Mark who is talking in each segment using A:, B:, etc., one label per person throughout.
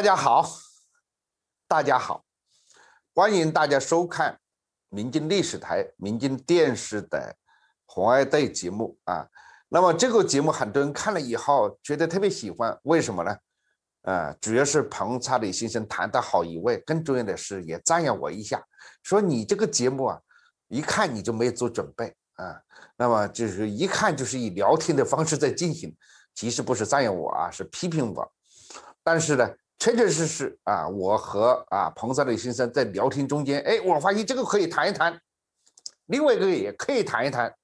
A: 大家好，大家好，欢迎大家收看民进历史台、民进电视的红二代节目啊。那么这个节目很多人看了以后觉得特别喜欢，为什么呢？啊，主要是彭查理先生谈得好以外，更重要的是也赞扬我一下，说你这个节目啊，一看你就没做准备啊。那么就是一看就是以聊天的方式在进行，其实不是赞扬我啊，是批评我。但是呢。确确实实啊，我和啊彭萨理先生在聊天中间，哎，我发现这个可以谈一谈，另外一个也可以谈一谈。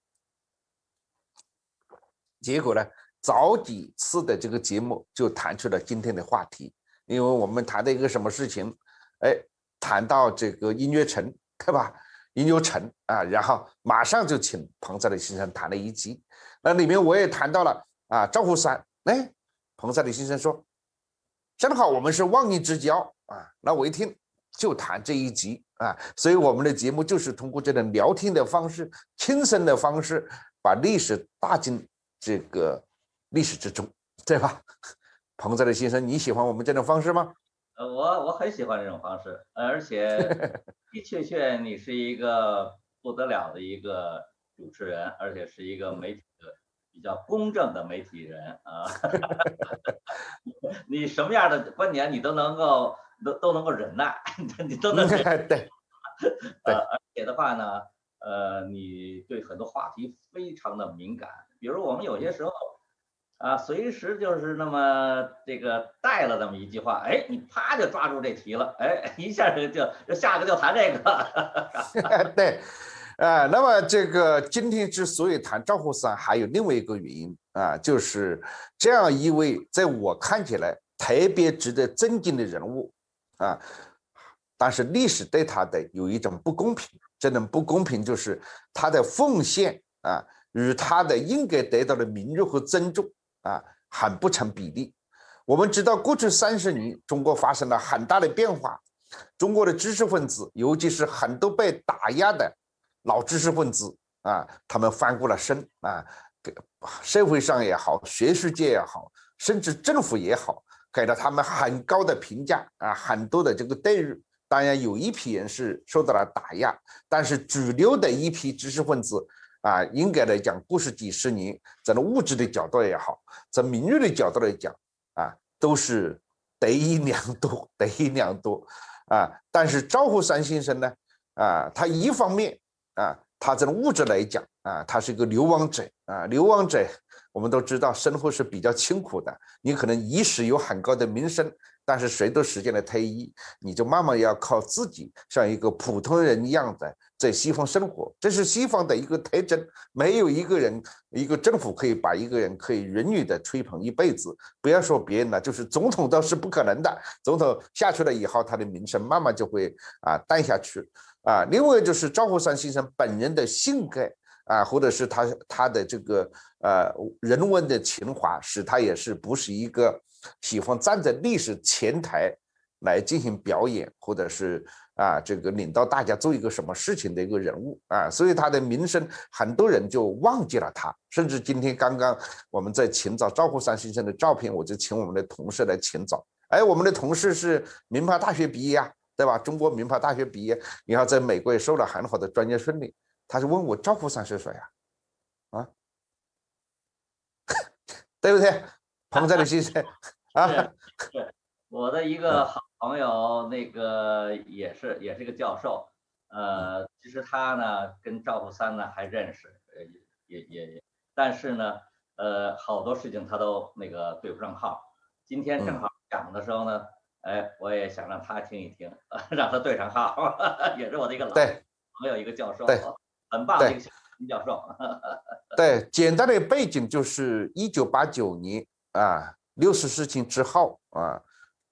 A: 结果呢，早几次的这个节目就谈出了今天的话题，因为我们谈的一个什么事情，哎，谈到这个音乐城，对吧？音乐城啊，然后马上就请彭萨理先生谈了一集，那里面我也谈到了啊赵虎山，哎，彭萨理先生说。正好我们是忘年之交啊，那我一听就谈这一集啊，所以我们的节目就是通过这种聊天的方式、轻松的方式，把历史带进这个历史之中，对吧？彭泽的先生，你喜欢我们这种方式吗？
B: 呃，我我很喜欢这种方式，而且 的确确你是一个不得了的一个主持人，而且是一个媒体的比较公正的媒体人啊。你什么样的观点，你都能够都都能够忍耐，你都能
A: 对对。
B: 呃，而且的话呢，呃，你对很多话题非常的敏感。比如我们有些时候啊，随时就是那么这个带了这么一句话，哎，你啪就抓住这题了，哎，一下就就下个就谈这
A: 个。对，啊，那么这个今天之所以谈赵虎山，还有另外一个原因。啊，就是这样一位在我看起来特别值得尊敬的人物啊，但是历史对他的有一种不公平，这种不公平就是他的奉献啊与他的应该得到的名誉和尊重啊很不成比例。我们知道过去三十年中国发生了很大的变化，中国的知识分子，尤其是很多被打压的老知识分子啊，他们翻过了身啊。社会上也好，学术界也好，甚至政府也好，给了他们很高的评价啊，很多的这个待遇。当然，有一批人是受到了打压，但是主流的一批知识分子啊，应该来讲，过去几十年，从物质的角度也好，从名誉的角度来讲啊，都是得益良多，得益良多啊。但是赵虎山先生呢，啊，他一方面啊。他这种物质来讲啊，他是一个流亡者啊，流亡者我们都知道生活是比较清苦的。你可能一时有很高的名声，但是随着时间的推移，你就慢慢要靠自己，像一个普通人一样的在西方生活。这是西方的一个特征，没有一个人一个政府可以把一个人可以永远的吹捧一辈子。不要说别人了，就是总统倒是不可能的。总统下去了以后，他的名声慢慢就会啊淡下去。啊，另外就是赵虎山先生本人的性格啊，或者是他他的这个呃人文的情怀，使他也是不是一个喜欢站在历史前台来进行表演，或者是啊这个领导大家做一个什么事情的一个人物啊，所以他的名声很多人就忘记了他，甚至今天刚刚我们在寻找赵虎山先生的照片，我就请我们的同事来寻找，哎，我们的同事是名牌大学毕业啊。对吧？中国名牌大学毕业，然后在美国也受了很好的专业训练。他是问我赵虎山是谁呀？啊，对不对？彭在的先生
B: 啊，对，我的一个好朋友，那个也是也是个教授。呃，其实他呢跟赵虎山呢还认识，呃，也也也，但是呢，呃，好多事情他都那个对不上号。今天正好讲的时候呢。哎，我也想让他听一听，让他对上号，也是我的一个老朋友，一个教授，
A: 对，
B: 很棒的一个教授。
A: 对，简单的背景就是一九八九年啊，六四事情之后啊，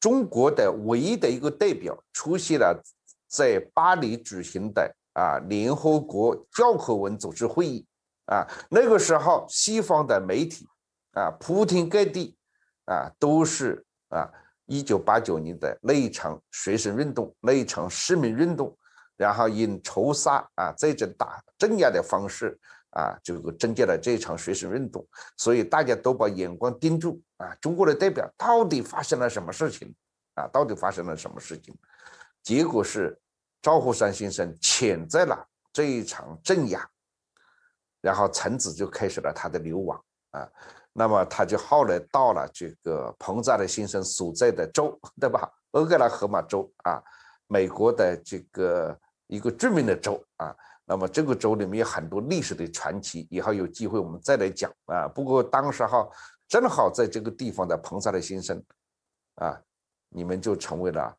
A: 中国的唯一的一个代表出现了在巴黎举行的啊联合国教科文组织会议啊，那个时候西方的媒体啊，铺天盖地啊，都是啊。一九八九年的那一场学生运动，那一场市民运动，然后以仇杀啊这种打镇压的方式啊，这个增加了这场学生运动，所以大家都把眼光盯住啊，中国的代表到底发生了什么事情啊，到底发生了什么事情？结果是赵虎山先生潜在了这一场镇压，然后陈子就开始了他的流亡啊。那么他就后来到了这个彭扎的先生所在的州，对吧？俄克拉荷马州啊，美国的这个一个著名的州啊。那么这个州里面有很多历史的传奇，以后有机会我们再来讲啊。不过当时哈，正好在这个地方的彭萨的先生啊，你们就成为了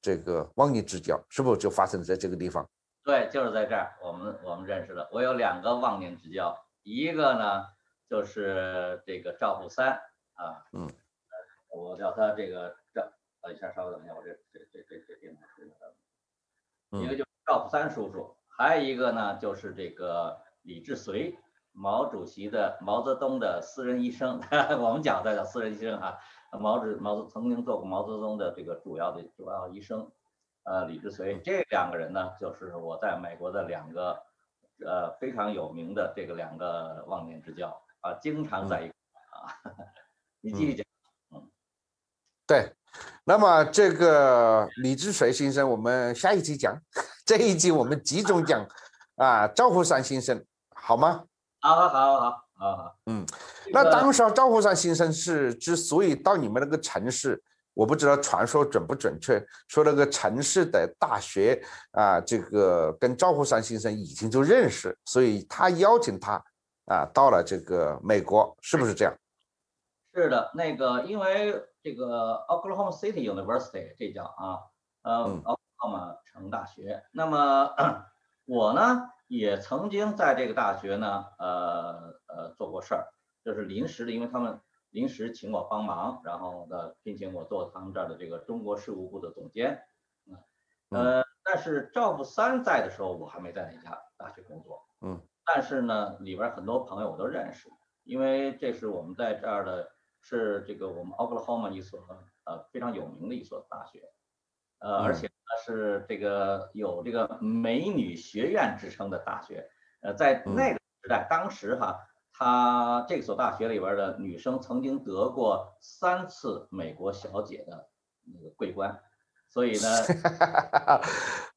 A: 这个忘年之交，是不是就发生在这个地方？
B: 对，就是在这儿，我们我们认识了。我有两个忘年之交，一个呢就是这个赵虎三啊，嗯，我叫他这个赵，等一下稍微等一下，我这这这这这电脑是一个就是赵虎三叔叔。还有一个呢，就是这个李志绥，毛主席的毛泽东的私人医生，我们讲的叫私人医生啊。毛主毛泽曾经做过毛泽东的这个主要的主要医生，呃，李志绥这两个人呢，就是我在美国的两个呃非常有名的这个两个忘年之交啊，经常在一块啊。你继续讲，嗯，
A: 对。那么这个李志水先生，我们下一集讲，这一集我们集中讲啊，赵虎山先生，好吗？
B: 好，好，好，好，好，好，
A: 嗯，那当时赵虎山先生是之所以到你们那个城市，我不知道传说准不准确，说那个城市的大学啊，这个跟赵虎山先生已经就认识，所以他邀请他啊到了这个美国，是不是这样？
B: 是的，那个因为。这个 Oklahoma City University 这叫啊，呃，Oklahoma 城大学。那么 我呢也曾经在这个大学呢，呃呃做过事儿，就是临时的，因为他们临时请我帮忙，然后呢聘请我做他们这儿的这个中国事务部的总监。呃，但是赵富三在的时候，我还没在那家大学工作。
A: 嗯。
B: 但是呢，里边很多朋友我都认识，因为这是我们在这儿的。是这个我们 Oklahoma 一所呃非常有名的一所大学，呃，而且呢是这个有这个美女学院之称的大学，呃，在那个时代，当时哈，它这所大学里边的女生曾经得过三次美国小姐的那个桂冠。所以呢，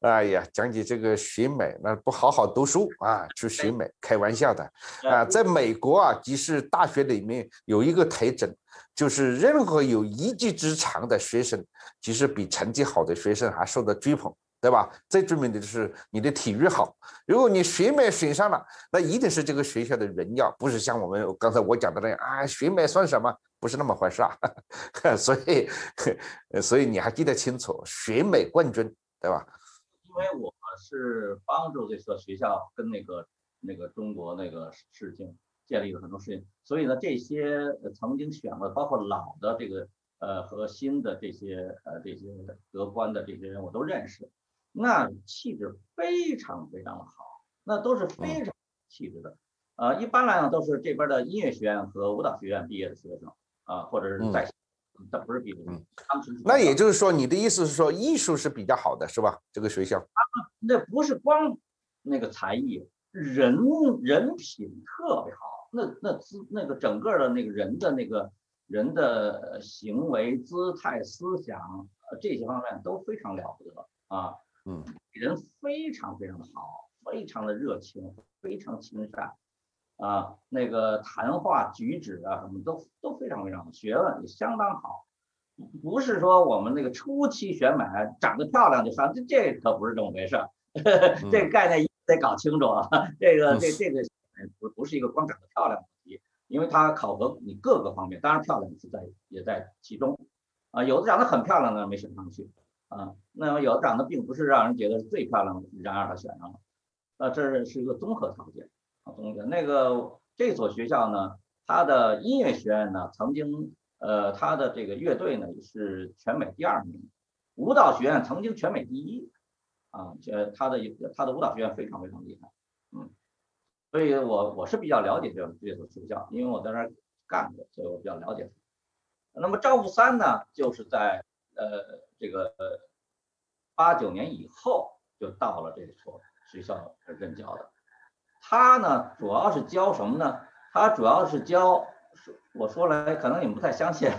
A: 哎呀，讲起这个学美，那不好好读书啊，去学美，开玩笑的啊。在美国啊，即使大学里面有一个特征，就是任何有一技之长的学生，即使比成绩好的学生还受到追捧，对吧？最著名的就是你的体育好，如果你学美选上了，那一定是这个学校的荣耀，不是像我们刚才我讲的那样啊，学美算什么？不是那么回事啊，所以，所以你还记得清楚，选美冠军，对吧？
B: 因为我是帮助这所学校跟那个那个中国那个事情建立了很多事情，所以呢，这些曾经选过，包括老的这个呃和新的这些呃这些得官的这些人，我都认识，那气质非常非常的好，那都是非常气质的，呃，一般来讲都是这边的音乐学院和舞蹈学院毕业的学生。啊，或者是在，但不是比嗯，当时
A: 那也就是说，你的意思是说，艺术是比较好的，是吧？这个学校，
B: 那不是光那个才艺，人人品特别好，那那姿那个整个的那个人的那个人的行为、姿态、思想，呃，这些方面都非常了不得啊，
A: 嗯，
B: 人非常非常的好，非常的热情，非常亲善。啊，那个谈话举止啊，什么都都非常非常学问也相当好，不是说我们那个初期选美长得漂亮就上，这这可不是这么回事儿，这个概念得搞清楚啊。这个这这个不不是一个光长得漂亮问题，因为它考核你各个方面，当然漂亮是在也在其中啊。有的长得很漂亮的没选上去啊，那么有的长得并不是让人觉得是最漂亮的，然而他选上了，啊，这是一个综合条件。啊，同学，那个这所学校呢，它的音乐学院呢，曾经呃，它的这个乐队呢是全美第二名，舞蹈学院曾经全美第一，啊，这它的它的舞蹈学院非常非常厉害，嗯，所以我我是比较了解这这所学校，因为我在那儿干过，所以我比较了解。那么赵富三呢，就是在呃这个八九年以后就到了这所学校任教的。他呢，主要是教什么呢？他主要是教，我说来可能你们不太相信，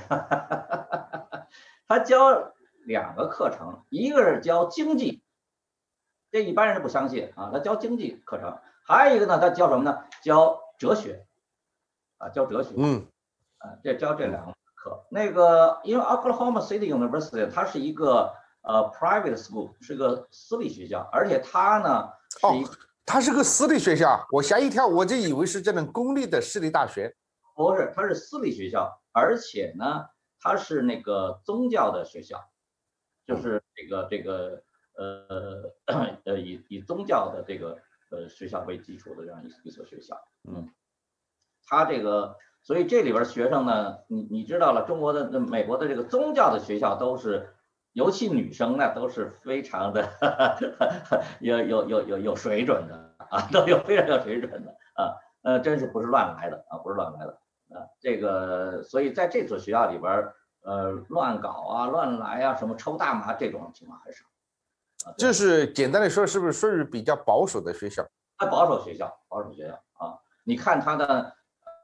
B: 他教两个课程，一个是教经济，这一般人不相信啊，他教经济课程；还有一个呢，他教什么呢？教哲学，啊，教哲学。
A: 嗯，
B: 啊，这教这两个课。那个，因为 Oklahoma City University 它是一个呃 private school，是个私立学校，而且它呢是一，
A: 它是个私立学校，我吓一跳，我就以为是这种公立的私立大学。
B: 不是，它是私立学校，而且呢，它是那个宗教的学校，就是这个这个呃呃以以宗教的这个呃学校为基础的这样一一所学校。嗯，它这个，所以这里边学生呢，你你知道了，中国的、美国的这个宗教的学校都是，尤其女生那都是非常的 有有有有有水准的啊，都有非常有水准的啊，呃，真是不是乱来的啊，不是乱来的。啊，这个，所以在这所学校里边，呃，乱搞啊、乱来啊，什么抽大麻这种情况很少。
A: 啊，就是简单的说，是不是属于比较保守的学校？
B: 它保守学校，保守学校啊。你看他的，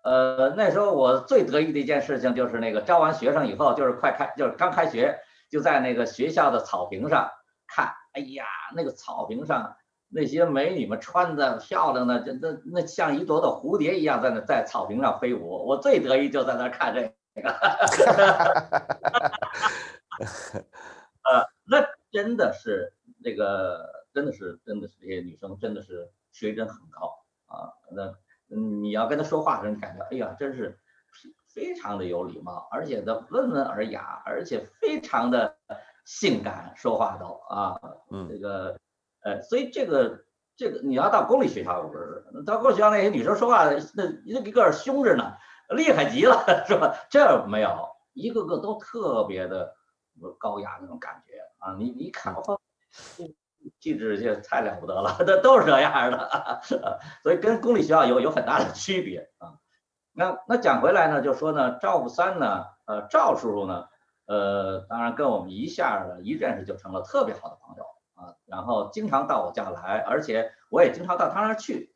B: 呃，那时候我最得意的一件事情就是那个招完学生以后，就是快开，就是刚开学，就在那个学校的草坪上看，哎呀，那个草坪上。那些美女们穿的漂亮的，这那那像一朵朵蝴蝶一样在那在草坪上飞舞。我最得意就在那看这个，呃，那真的是那个，真的是真的是这些女生真的是水准很高啊。那你要跟她说话的时候，你感觉哎呀，真是非常的有礼貌，而且的温文尔雅，而且非常的性感，说话都啊，这个。呃，所以这个这个你要到公立学校，不是到公立学校那些女生说话，那一个个凶着呢，厉害极了，是吧？这没有，一个个都特别的高雅那种感觉啊！你你看，气质就太了不得了，都都是这样的，所以跟公立学校有有很大的区别啊。那那讲回来呢，就说呢，赵三呢，呃，赵叔叔呢，呃，当然跟我们一下一认识就成了特别好的朋友。啊，然后经常到我家来，而且我也经常到他那儿去。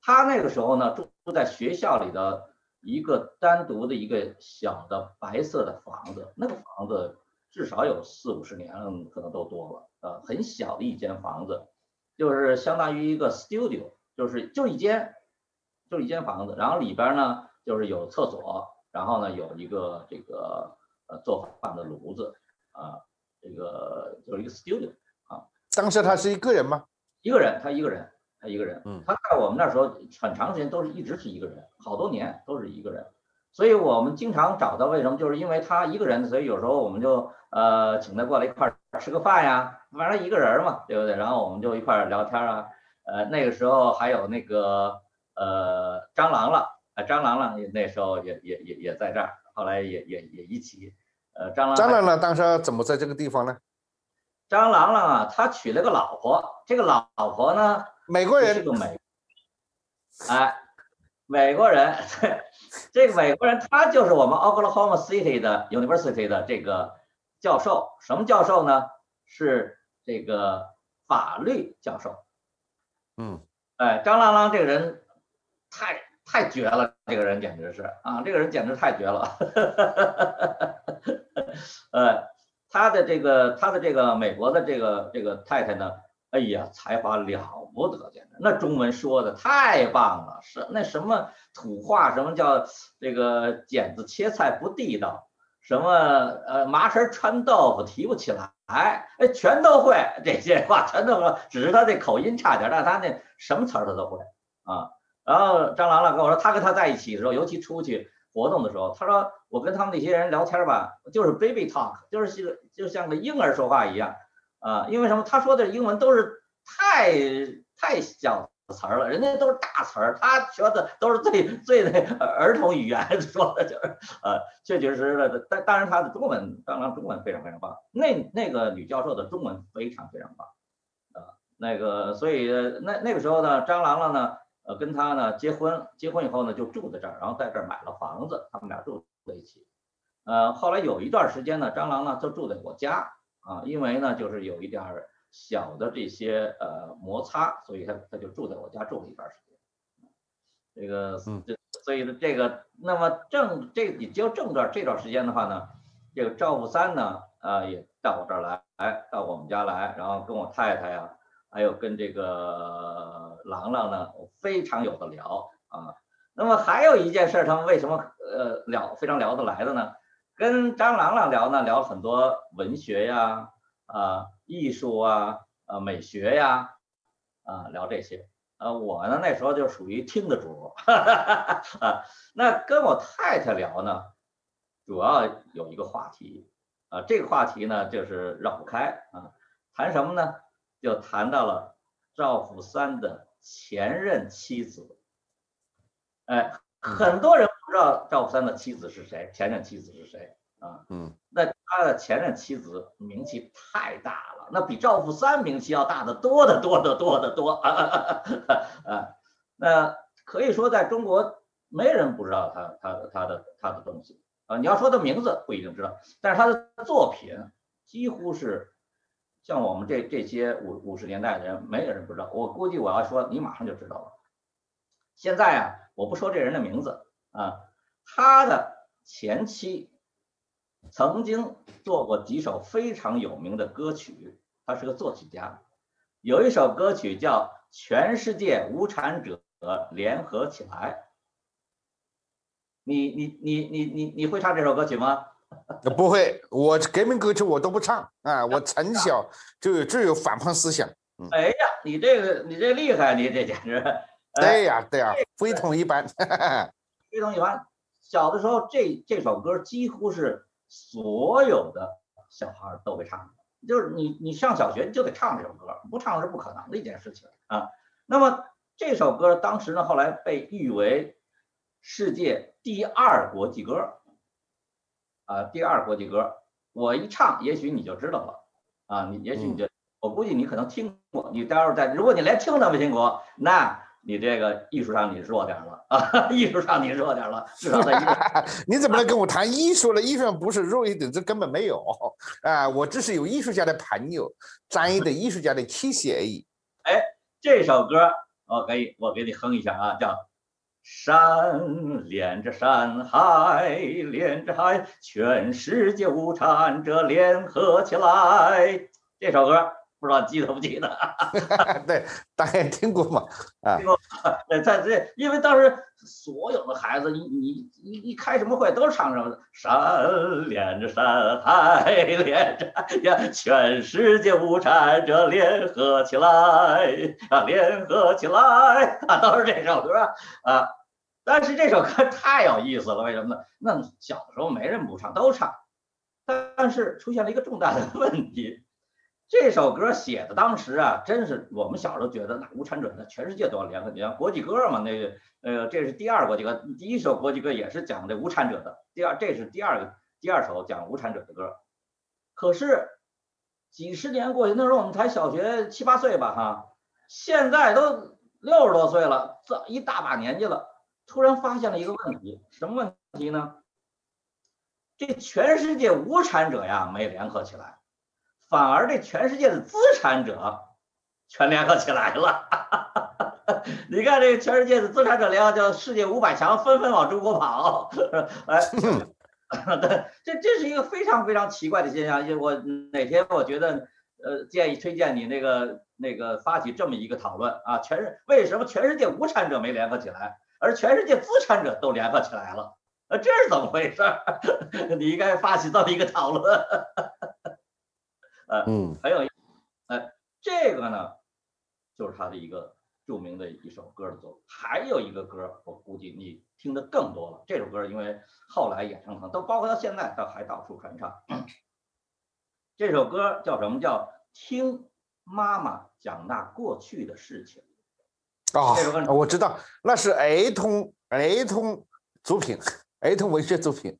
B: 他那个时候呢，住住在学校里的一个单独的一个小的白色的房子，那个房子至少有四五十年了，可能都多了。呃，很小的一间房子，就是相当于一个 studio，就是就一间，就一间房子。然后里边呢，就是有厕所，然后呢有一个这个呃做饭的炉子，啊，这个就是一个 studio 啊。
A: 当时他是一个人吗？
B: 一个人，他一个人，他一个人。嗯，他在我们那时候很长时间都是一直是一个人，好多年都是一个人。所以我们经常找到，为什么？就是因为他一个人，所以有时候我们就呃请他过来一块吃个饭呀，反正一个人嘛，对不对？然后我们就一块聊天啊。呃，那个时候还有那个呃蟑螂了，啊张郎了，那时候也也也也在这儿，后来也也也一起。呃，张郎
A: 张郎朗，当时怎么在这个地方呢？
B: 张郎郎啊，他娶了个老婆，这个老婆呢，
A: 美国人
B: 是个美，哎，美国人，这个美国人他就是我们 Oklahoma City 的 University 的这个教授，什么教授呢？是这个法律教授。
A: 嗯，
B: 哎，张郎郎这个人太太绝了，这个人简直是啊，这个人简直太绝了，呃。他的这个，他的这个美国的这个这个太太呢，哎呀，才华了不得，简直那中文说的太棒了，是那什么土话，什么叫这个剪子切菜不地道，什么呃麻绳穿豆腐提不起来，哎，全都会这些话，全都会，只是他这口音差点，但他那什么词儿他都会啊。然后张郎朗跟我说，他跟他在一起的时候，尤其出去。活动的时候，他说我跟他们那些人聊天吧，就是 baby talk，就是像就像个婴儿说话一样啊。因为什么？他说的英文都是太太小词儿了，人家都是大词儿，他说的都是最最那儿童语言说的，就是呃，确确实实的。但当然他的中文，当然中文非常非常棒。那那个女教授的中文非常非常棒啊。那个所以那那个时候呢，张郎朗呢。呃，跟他呢结婚，结婚以后呢就住在这儿，然后在这儿买了房子，他们俩住在一起。呃，后来有一段时间呢，蟑螂呢就住在我家啊，因为呢就是有一点小的这些呃摩擦，所以他他就住在我家住了一段时间。这个，这所以呢这个，那么正这也就正段这段时间的话呢，这个赵富三呢，啊，也到我这儿来，来到我们家来，然后跟我太太呀，还有跟这个郎朗呢，非常有的聊啊。那么还有一件事，他们为什么呃聊非常聊得来的呢？跟张郎朗聊呢，聊很多文学呀，啊，艺术啊，啊，美学呀，啊，聊这些。呃，我呢那时候就属于听的主啊。那跟我太太聊呢，主要有一个话题啊，这个话题呢就是绕不开啊。谈什么呢？就谈到了赵福三的前任妻子。哎，很多人不知道赵福三的妻子是谁，前任妻子是谁啊？嗯，那他的前任妻子名气太大了，那比赵福三名气要大的多得多得多得多啊！啊，那可以说在中国没人不知道他他他的他的东西啊。你要说他名字不一定知道，但是他的作品几乎是像我们这这些五五十年代的人，没有人不知道。我估计我要说，你马上就知道了。现在啊，我不说这人的名字啊，他的前妻曾经做过几首非常有名的歌曲，他是个作曲家，有一首歌曲叫《全世界无产者联合起来》，你你你你你你会唱这首歌曲吗？
A: 不会，我革命歌曲我都不唱啊，我 从小就有就有反叛思想。
B: 哎呀，你这个你这厉害，你这简直。
A: 对呀，对呀，非同一般，
B: 非同一般。小的时候，这这首歌几乎是所有的小孩都会唱，就是你你上小学就得唱这首歌，不唱是不可能的一件事情啊。那么这首歌当时呢，后来被誉为世界第二国际歌，啊，第二国际歌。我一唱，也许你就知道了啊，你也许你就，我估计你可能听过，你待会儿再，如果你连听都没听过，那。你这个艺术上你弱点了啊，艺术上你弱点了，至少在艺术。
A: 你怎么能跟我谈艺术了？艺术上不是弱一点，这根本没有啊！我只是有艺术家的朋友，沾一点艺术家的气息而已。
B: 哎，这首歌我可以，我给你哼一下啊，叫山连着山，海连着海，全世界无产者联合起来。这首歌。不知道记得不记得？
A: 对，大概听过嘛。啊，
B: 听过。对，在这，因为当时所有的孩子，你你你一开什么会都是唱什么？山连着山，海连着呀，全世界无产者联合起来啊，联合起来啊，都是这首歌啊。但是这首歌太有意思了，为什么呢？那小的时候没人不唱，都唱。但是出现了一个重大的问题。这首歌写的当时啊，真是我们小时候觉得那无产者，那全世界都要联合。你像国际歌嘛，那个呃，这是第二国际歌，第一首国际歌也是讲这无产者的。第二，这是第二个第二首讲无产者的歌。可是几十年过去，那时候我们才小学七八岁吧，哈，现在都六十多岁了，这一大把年纪了，突然发现了一个问题，什么问题呢？这全世界无产者呀，没联合起来。反而这全世界的资产者全联合起来了，你看这全世界的资产者联合叫世界五百强纷纷往中国跑，哎，对，这这是一个非常非常奇怪的现象。我哪天我觉得，呃，建议推荐你那个那个发起这么一个讨论啊，全是为什么全世界无产者没联合起来，而全世界资产者都联合起来了？呃，这是怎么回事？你应该发起这么一个讨论。呃，嗯，还有一，呃，这个呢，就是他的一个著名的一首歌的作品。还有一个歌，我估计你听的更多了。这首歌因为后来演唱成，都包括到现在，都还到处传唱。这首歌叫什么？叫听妈妈讲那过去的事情。
A: 啊，我知道，那是儿童儿童作品，儿童文学作品。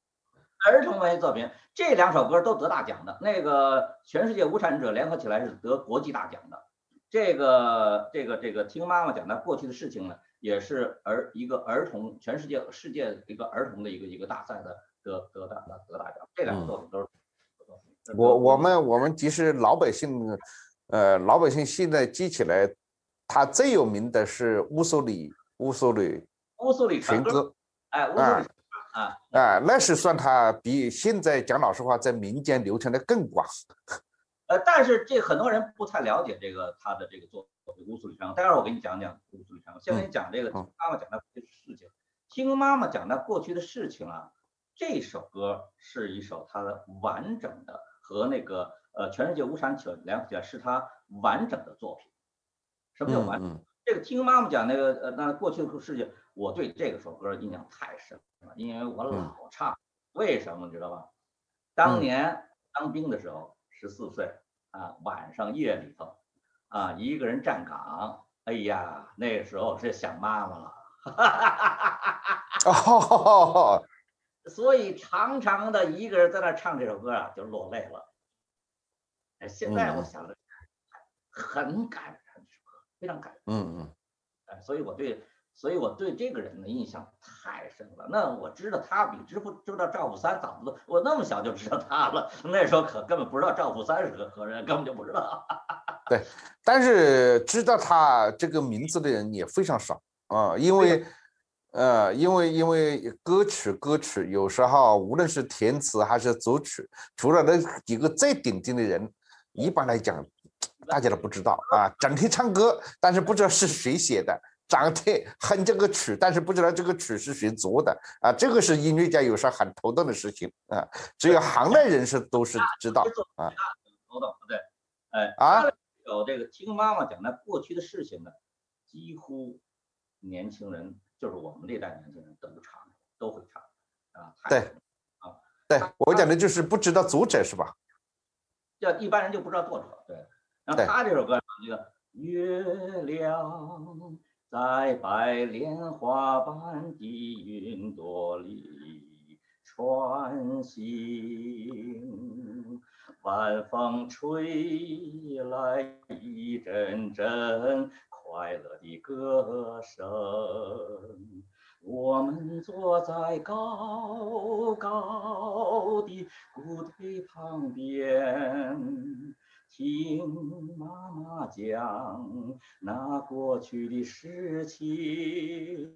B: 儿童文学作品，这两首歌都得大奖的。那个全世界无产者联合起来是得国际大奖的。这个这个这个听妈妈讲的过去的事情呢，也是儿一个儿童全世界世界一个儿童的一个一个大赛的得得大得大奖。这两个作品都是。
A: 我我们我们其实老百姓，呃，老百姓现在记起来，他最有名的是乌苏里乌苏里
B: 乌苏里
A: 全歌。
B: 哎，乌苏里。啊
A: 啊，那是算他比现在讲老实话，在民间流传的更广。
B: 呃，但是这很多人不太了解这个他的这个作乌苏里川。待会儿我给你讲讲乌苏里川。先给你讲这个妈妈讲的事情。听妈妈讲的过去的事情啊，这首歌是一首他的完整的和那个呃全世界无产者两者是他完整的作品。什么叫完整？这个听妈妈讲那个呃那过去的事情，我对这个首歌印象太深了，因为我老唱。为什么你知道吧？当年当兵的时候。十四岁啊，晚上夜里头啊，一个人站岗，哎呀，那时候是想妈妈了，哦，所以常常的一个人在那唱这首歌啊，就落泪了。哎，现在我想着很感人，非常感人。嗯嗯，哎，所以我对。所以我对这个人的印象太深了。那我知道他比知不知道赵普三早得多。我那么小就知道他了，那时候可根本不知道赵普三是个何人，根本就不知道。
A: 对，但是知道他这个名字的人也非常少啊，因为，呃，因为因为歌曲歌曲有时候无论是填词还是作曲，除了那几个最顶尖的人，一般来讲大家都不知道啊。整天唱歌，但是不知道是谁写的。张贴哼这个曲，但是不知道这个曲是谁做的啊？这个是音乐家有时候很头疼的事情啊。只有行内人士都是知道啊。
B: 头疼对，哎啊，有这个听妈妈讲的过去的事情呢，几乎年轻人就是我们这代年轻人都唱，都会唱啊。
A: 对啊，对我讲的就是不知道作者是吧？
B: 叫一般人就不知道作者对。然后他这首歌这个月亮。在白莲花般的云朵里穿行，晚风吹来一阵阵快乐的歌声。我们坐在高高的谷堆旁边。听妈妈讲那过去的事情，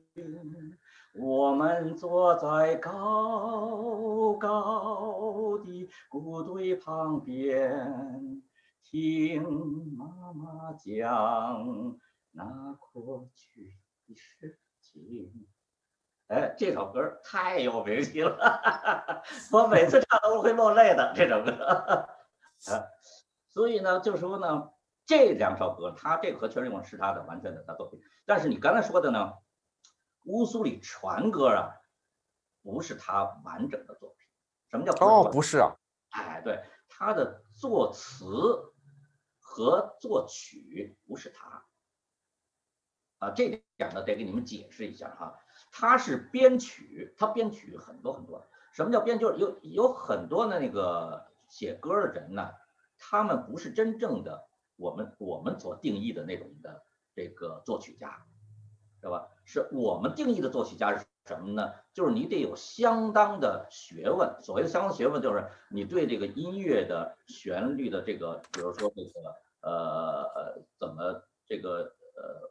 B: 我们坐在高高的谷堆旁边，听妈妈讲那过去的事情。哎，这首歌太有名气了，我每次唱都会落泪的这首歌。所以呢，就是说呢，这两首歌，他这个和《全日梦》是他的完全的他作品。但是你刚才说的呢，《乌苏里船歌》啊，不是他完整的作品。什么叫
A: 哦？不是啊。
B: 哎，对，他的作词和作曲不是他。啊，这点呢得给你们解释一下哈。他是编曲，他编曲很多很多。什么叫编？就是有有很多的那个写歌的人呢。他们不是真正的我们我们所定义的那种的这个作曲家，知道吧？是我们定义的作曲家是什么呢？就是你得有相当的学问。所谓的相当学问，就是你对这个音乐的旋律的这个，比如说这个呃呃怎么这个呃，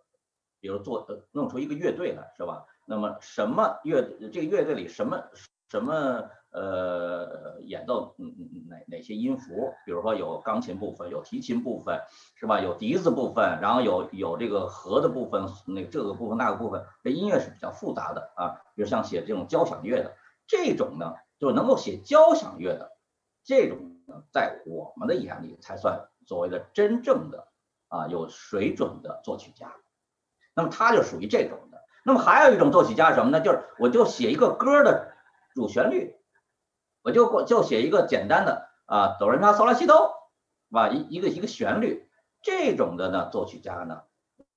B: 比如做呃弄出一个乐队来，是吧？那么什么乐这个乐队里什么什么？呃，演奏嗯嗯嗯哪哪些音符？比如说有钢琴部分，有提琴部分，是吧？有笛子部分，然后有有这个和的部分，那这个部分那个部分，这音乐是比较复杂的啊。比如像写这种交响乐的这种呢，就能够写交响乐的这种呢，在我们的眼里才算所谓的真正的啊有水准的作曲家。那么他就属于这种的。那么还有一种作曲家什么呢？就是我就写一个歌的主旋律。我就过就写一个简单的啊哆来咪发嗦拉西哆，是吧？一一个一个旋律，这种的呢，作曲家呢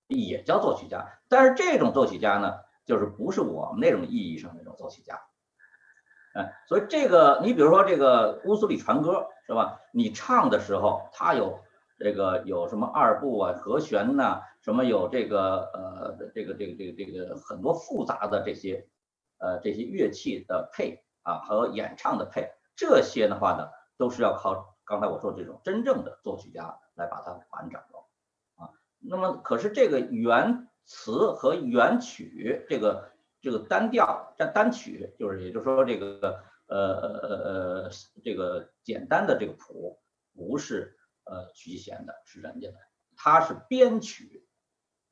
B: 也叫作曲家，但是这种作曲家呢，就是不是我们那种意义上那种作曲家，哎，所以这个你比如说这个乌苏里船歌是吧？你唱的时候，它有这个有什么二部啊、和弦呐，什么有这个呃这个这个这个这个很多复杂的这些呃这些乐器的配。啊，和演唱的配这些的话呢，都是要靠刚才我说这种真正的作曲家来把它完整了啊。那么可是这个原词和原曲这个这个单调单单曲，就是也就是说这个呃呃呃呃这个简单的这个谱不是呃曲希贤的，是人家的，他是编曲，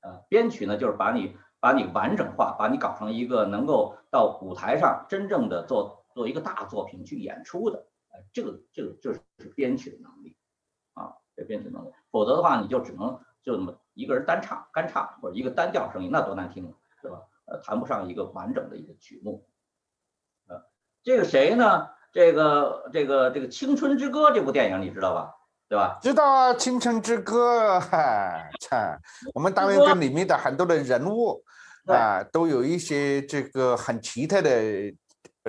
B: 呃编曲呢就是把你把你完整化，把你搞成一个能够到舞台上真正的做做一个大作品去演出的，呃这个这个就是编曲的能力啊，这编曲能力，否则的话你就只能就那么一个人单唱干唱或者一个单调声音，那多难听啊，是吧？呃，谈不上一个完整的一个曲目。呃，这个谁呢？这个这个这个《青春之歌》这部电影你知道吧？对吧？
A: 知道啊，《青春之歌》嗨，唱我们单位跟里面的很多的人物啊，都有一些这个很奇特的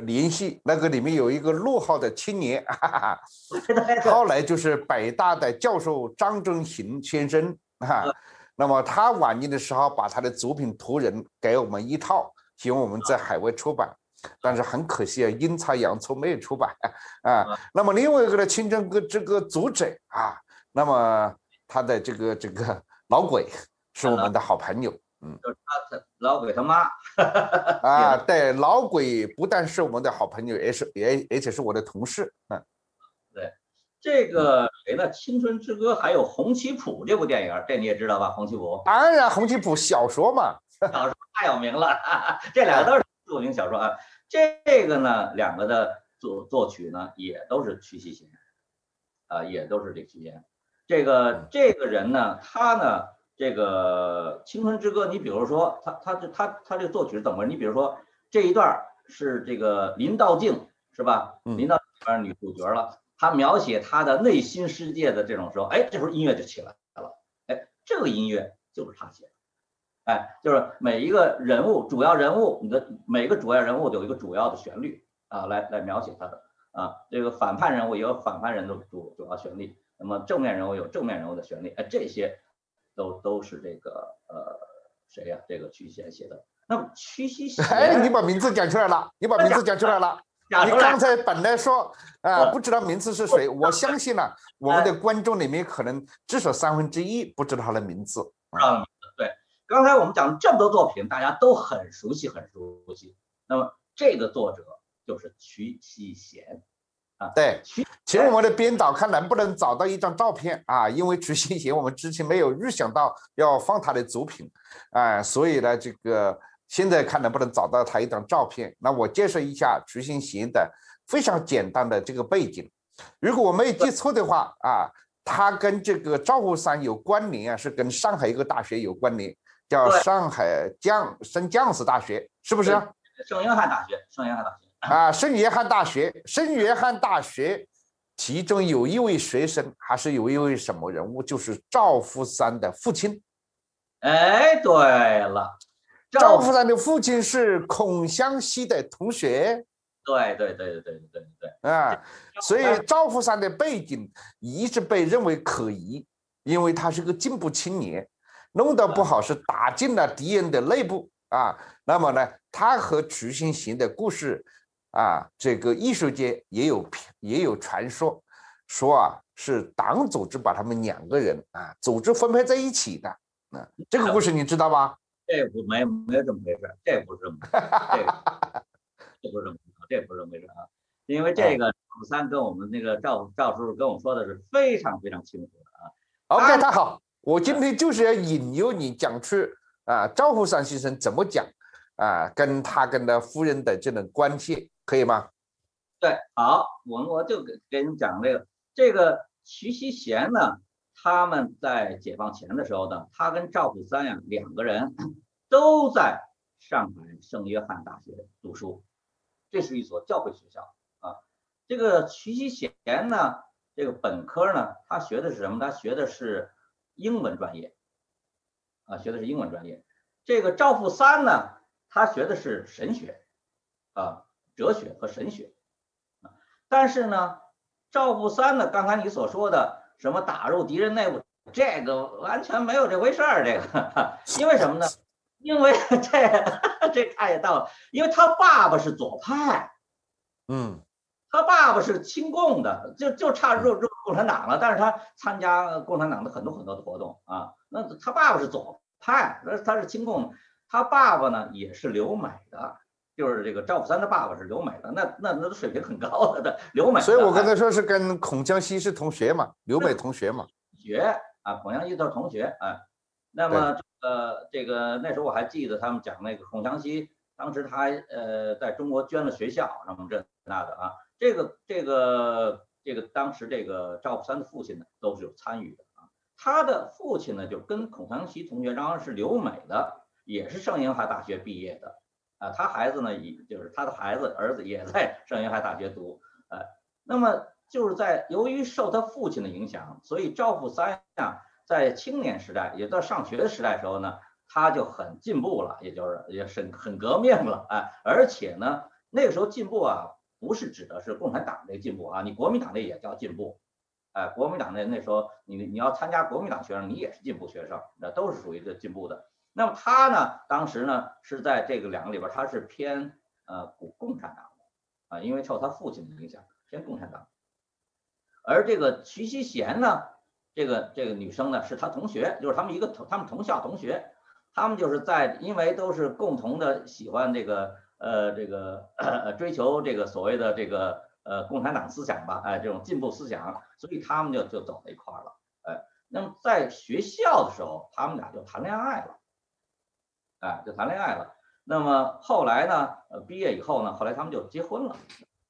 A: 联系。那个里面有一个陆号的青年，哈哈，后来就是北大的教授张忠行先生啊。那么他晚年的时候，把他的作品图人给我们一套，希望我们在海外出版，但是很可惜啊，阴差阳错没有出版 啊。那么另外一个呢，青春歌这个作者啊，那么他的这个这个老鬼是我们的好朋友，
B: 嗯，就是他老鬼他妈
A: 啊，对，老鬼不但是我们的好朋友，也是也而且是我的同事，嗯。
B: 这个谁呢？《青春之歌》还有《红旗谱》这部电影，这你也知道吧？《红旗谱》
A: 当然，《红旗谱》小说嘛，
B: 小说太有名了。这两个都是著名小说啊。这个呢，两个的作作曲呢，也都是曲希贤啊，也都是这曲贤。这个这个人呢，他呢，这个《青春之歌》，你比如说他他这他他这个作曲是怎么？你比如说这一段是这个林道静是吧？林道静当女主角了。她描写她的内心世界的这种时候，哎，这时候音乐就起来了，哎，这个音乐就是他写的，哎，就是每一个人物，主要人物，你的每个主要人物有一个主要的旋律啊，来来描写他的啊，这个反叛人物也有反叛人的主主要旋律，那么正面人物有正面人物的旋律，哎，这些都都是这个呃谁呀？这个曲贤写的。那么曲希贤，
A: 哎，你把名字讲出来了，你把名字讲出来了。你刚才本来说啊，不知道名字是谁，我相信呢，我们的观众里面可能至少三分之一不知道他的名字。
B: 啊，对，刚才我们讲这么多作品，大家都很熟悉，很熟悉。那么这个作者就是瞿希贤啊。
A: 对，请我们的编导看能不能找到一张照片啊，因为瞿希贤我们之前没有预想到要放他的作品啊，所以呢，这个。现在看能不能找到他一张照片。那我介绍一下徐新贤的非常简单的这个背景。如果我没有记错的话啊，他跟这个赵虎山有关联啊，是跟上海一个大学有关联，叫上海将升将士大学，是不是？
B: 圣约翰大学，圣约翰大学
A: 啊，圣约翰大学，圣约翰大学，其中有一位学生还是有一位什么人物，就是赵富三的父亲。
B: 哎，对了，
A: 赵富三的父亲是孔祥熙的同学。
B: 对对对对对对对。
A: 啊，所以赵富三的背景一直被认为可疑，因为他是个进步青年，弄得不好是打进了敌人的内部。啊，那么呢，他和徐星行的故事。啊，这个艺术界也有也有传说，说啊是党组织把他们两个人啊组织分配在一起的啊，这个故事你知道吧？
B: 这不没没有这么回事，这不是这么，这这不是这么，这不是这么回事 啊！因为这个赵三跟我们那个赵赵叔叔跟我说的是非常非常清楚的啊。
A: OK，那好，我今天就是要引诱你讲出啊，赵虎山先生怎么讲啊，跟他跟他夫人的这种关系，可以吗？
B: 对，好，我我就给给你讲这个，这个徐熙贤呢。他们在解放前的时候呢，他跟赵普三呀两个人都在上海圣约翰大学读书，这是一所教会学校啊。这个徐希贤呢，这个本科呢，他学的是什么？他学的是英文专业啊，学的是英文专业。这个赵富三呢，他学的是神学啊，哲学和神学啊。但是呢，赵富三呢，刚才你所说的。什么打入敌人内部？这个完全没有这回事儿。这个，因为什么呢？因为这 这太到了，因为他爸爸是左派，
A: 嗯，
B: 他爸爸是亲共的，就就差入入共产党了。但是他参加共产党的很多很多的活动啊。那他爸爸是左派，那他是亲共，他爸爸呢也是留美的，就是这个赵普三的爸爸是留美的，那那那水平很高的的留美。
A: 所以我刚才说是跟孔祥熙是同学嘛，留美同学嘛。
B: 学啊，孔祥熙都是同学啊。那么这个这个那时候我还记得他们讲那个孔祥熙，当时他呃在中国捐了学校什么这那的啊。这个这个这个当时这个赵普三的父亲呢都是有参与的啊。他的父亲呢就跟孔祥熙同学，然后是留美的。也是圣英华大学毕业的，啊，他孩子呢，也就是他的孩子儿子也在圣婴海大学读，呃，那么就是在由于受他父亲的影响，所以赵富三呀，在青年时代，也在上学的时代时候呢，他就很进步了，也就是也是很革命了，哎，而且呢，那个时候进步啊，不是指的是共产党那进步啊，你国民党那也叫进步，哎，国民党那那时候你你要参加国民党学生，你也是进步学生，那都是属于这进步的。那么他呢，当时呢是在这个两个里边，他是偏呃共共产党的啊，因为受他父亲的影响，偏共产党。而这个徐熙贤呢，这个这个女生呢是他同学，就是他们一个同他们同校同学，他们就是在因为都是共同的喜欢这个呃这个呃追求这个所谓的这个呃共产党思想吧，哎这种进步思想，所以他们就就走在一块了，哎，那么在学校的时候，他们俩就谈恋爱了。哎，就谈恋爱了。那么后来呢？呃，毕业以后呢？后来他们就结婚了。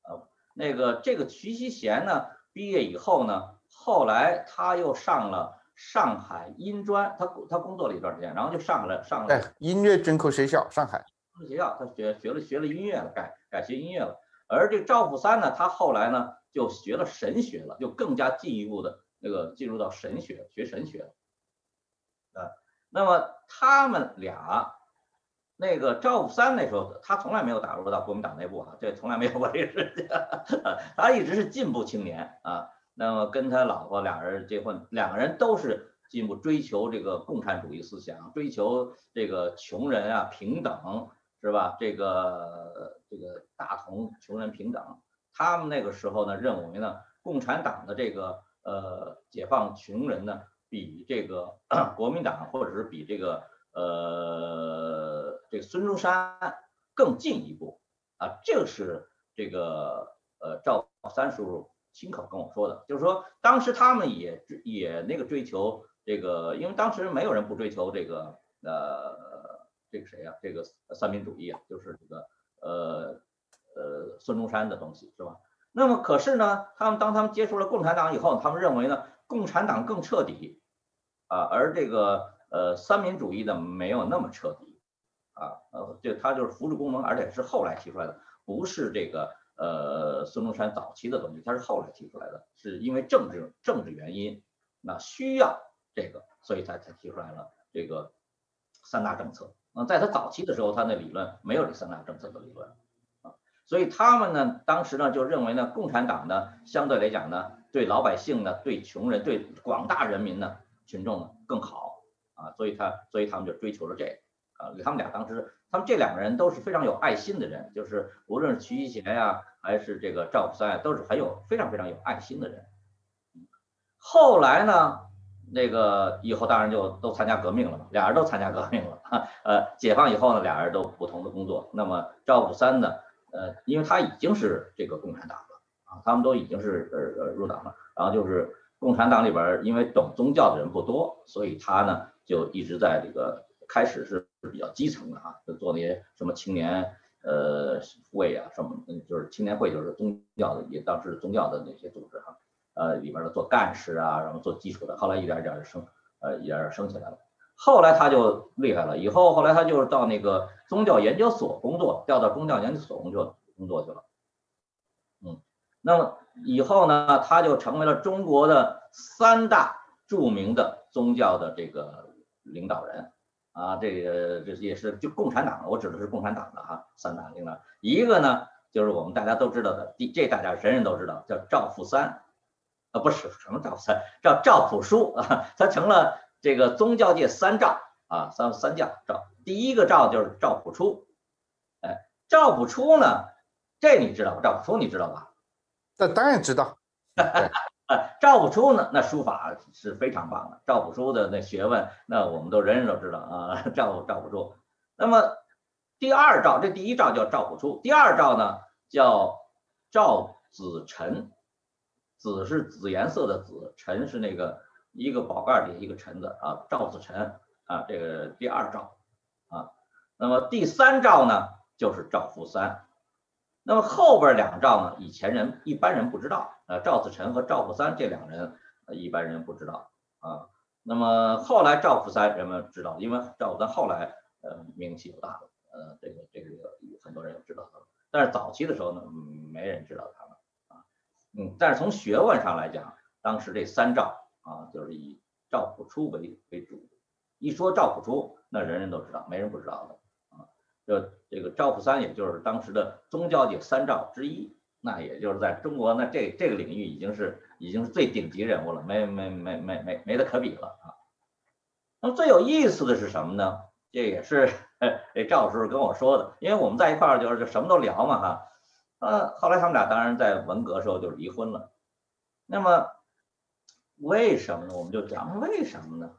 B: 呃，那个这个徐熙贤呢，毕业以后呢，后来他又上了上海音专，他他工作了一段时间，然后就上了上了
A: 音乐专科学校，上海
B: 学校，他学学了学了音乐了，改改学音乐了。而这赵富三呢，他后来呢就学了神学了，就更加进一步的那个进入到神学学神学了。啊，那么他们俩。那个赵富三那时候，他从来没有打入到国民党内部啊，这从来没有过这个事情。他一直是进步青年啊。那么跟他老婆俩人结婚，两个人都是进步，追求这个共产主义思想，追求这个穷人啊平等，是吧？这个这个大同穷人平等。他们那个时候呢，认为呢，共产党的这个呃解放穷人呢，比这个 国民党或者是比这个。呃，这个孙中山更进一步啊，这个是这个呃赵三叔叔亲口跟我说的，就是说当时他们也也那个追求这个，因为当时没有人不追求这个呃这个谁呀，这个三民主义啊，就是这个呃呃孙中山的东西是吧？那么可是呢，他们当他们接触了共产党以后，他们认为呢，共产党更彻底啊，而这个。呃，三民主义的没有那么彻底，啊，呃，就他就是辅助功能，而且是后来提出来的，不是这个呃孙中山早期的东西，他是后来提出来的，是因为政治政治原因，那需要这个，所以才才提出来了这个三大政策。那在他早期的时候，他那理论没有这三大政策的理论，啊，所以他们呢，当时呢就认为呢，共产党呢相对来讲呢，对老百姓呢，对穷人，对广大人民呢，群众呢更好。啊，所以他，所以他们就追求了这个，啊，他们俩当时，他们这两个人都是非常有爱心的人，就是无论是徐一贤呀，还是这个赵福三呀，都是很有非常非常有爱心的人。后来呢，那个以后当然就都参加革命了嘛，俩人都参加革命了，呃，解放以后呢，俩人都不同的工作。那么赵福三呢，呃，因为他已经是这个共产党了，啊，他们都已经是呃呃入党了，然后就是共产党里边，因为懂宗教的人不多，所以他呢。就一直在这个开始是比较基层的啊，就做那些什么青年呃会啊，什么就是青年会，就是宗教的，也当时宗教的那些组织哈，呃里边的做干事啊，然后做基础的，后来一点一点升，呃一点点升起来了。后来他就厉害了，以后后来他就是到那个宗教研究所工作，调到宗教研究所工作工作去了。嗯，那么以后呢，他就成为了中国的三大著名的宗教的这个。领导人啊，这个这也是就共产党，我指的是共产党的哈，三大领导，一个呢就是我们大家都知道的，第这大家人人都知道，叫赵富三，啊不是什么赵富三，叫赵朴初啊，他成了这个宗教界三赵啊，三三教赵，第一个赵就是赵朴初，哎，赵朴初呢，这你知道，赵朴初你知道吧？
A: 那当然知道。
B: 啊，赵朴初呢，那书法是非常棒的。赵朴初的那学问，那我们都人人都知道啊。赵赵朴初，那么第二赵，这第一赵叫赵朴初，第二赵呢叫赵子辰，子是紫颜色的紫，辰是那个一个宝盖里一个辰字啊，赵子辰啊，这个第二赵啊。那么第三赵呢就是赵福三，那么后边两诏呢，以前人一般人不知道啊，赵子辰和赵普三这两人一般人不知道啊。那么后来赵普三人们知道，因为赵普三后来呃名气不大了，呃这个这个很多人知道他了。但是早期的时候呢，没人知道他们啊，嗯，但是从学问上来讲，当时这三赵啊，就是以赵朴初为为主。一说赵朴初，那人人都知道，没人不知道的就这个赵普三，也就是当时的宗教界三赵之一，那也就是在中国那这这个领域已经是已经是最顶级人物了，没没没没没没得可比了啊。那么最有意思的是什么呢？这也是这赵师傅跟我说的，因为我们在一块儿就是就什么都聊嘛哈。呃，后来他们俩当然在文革时候就离婚了。那么为什么呢？我们就讲为什么呢？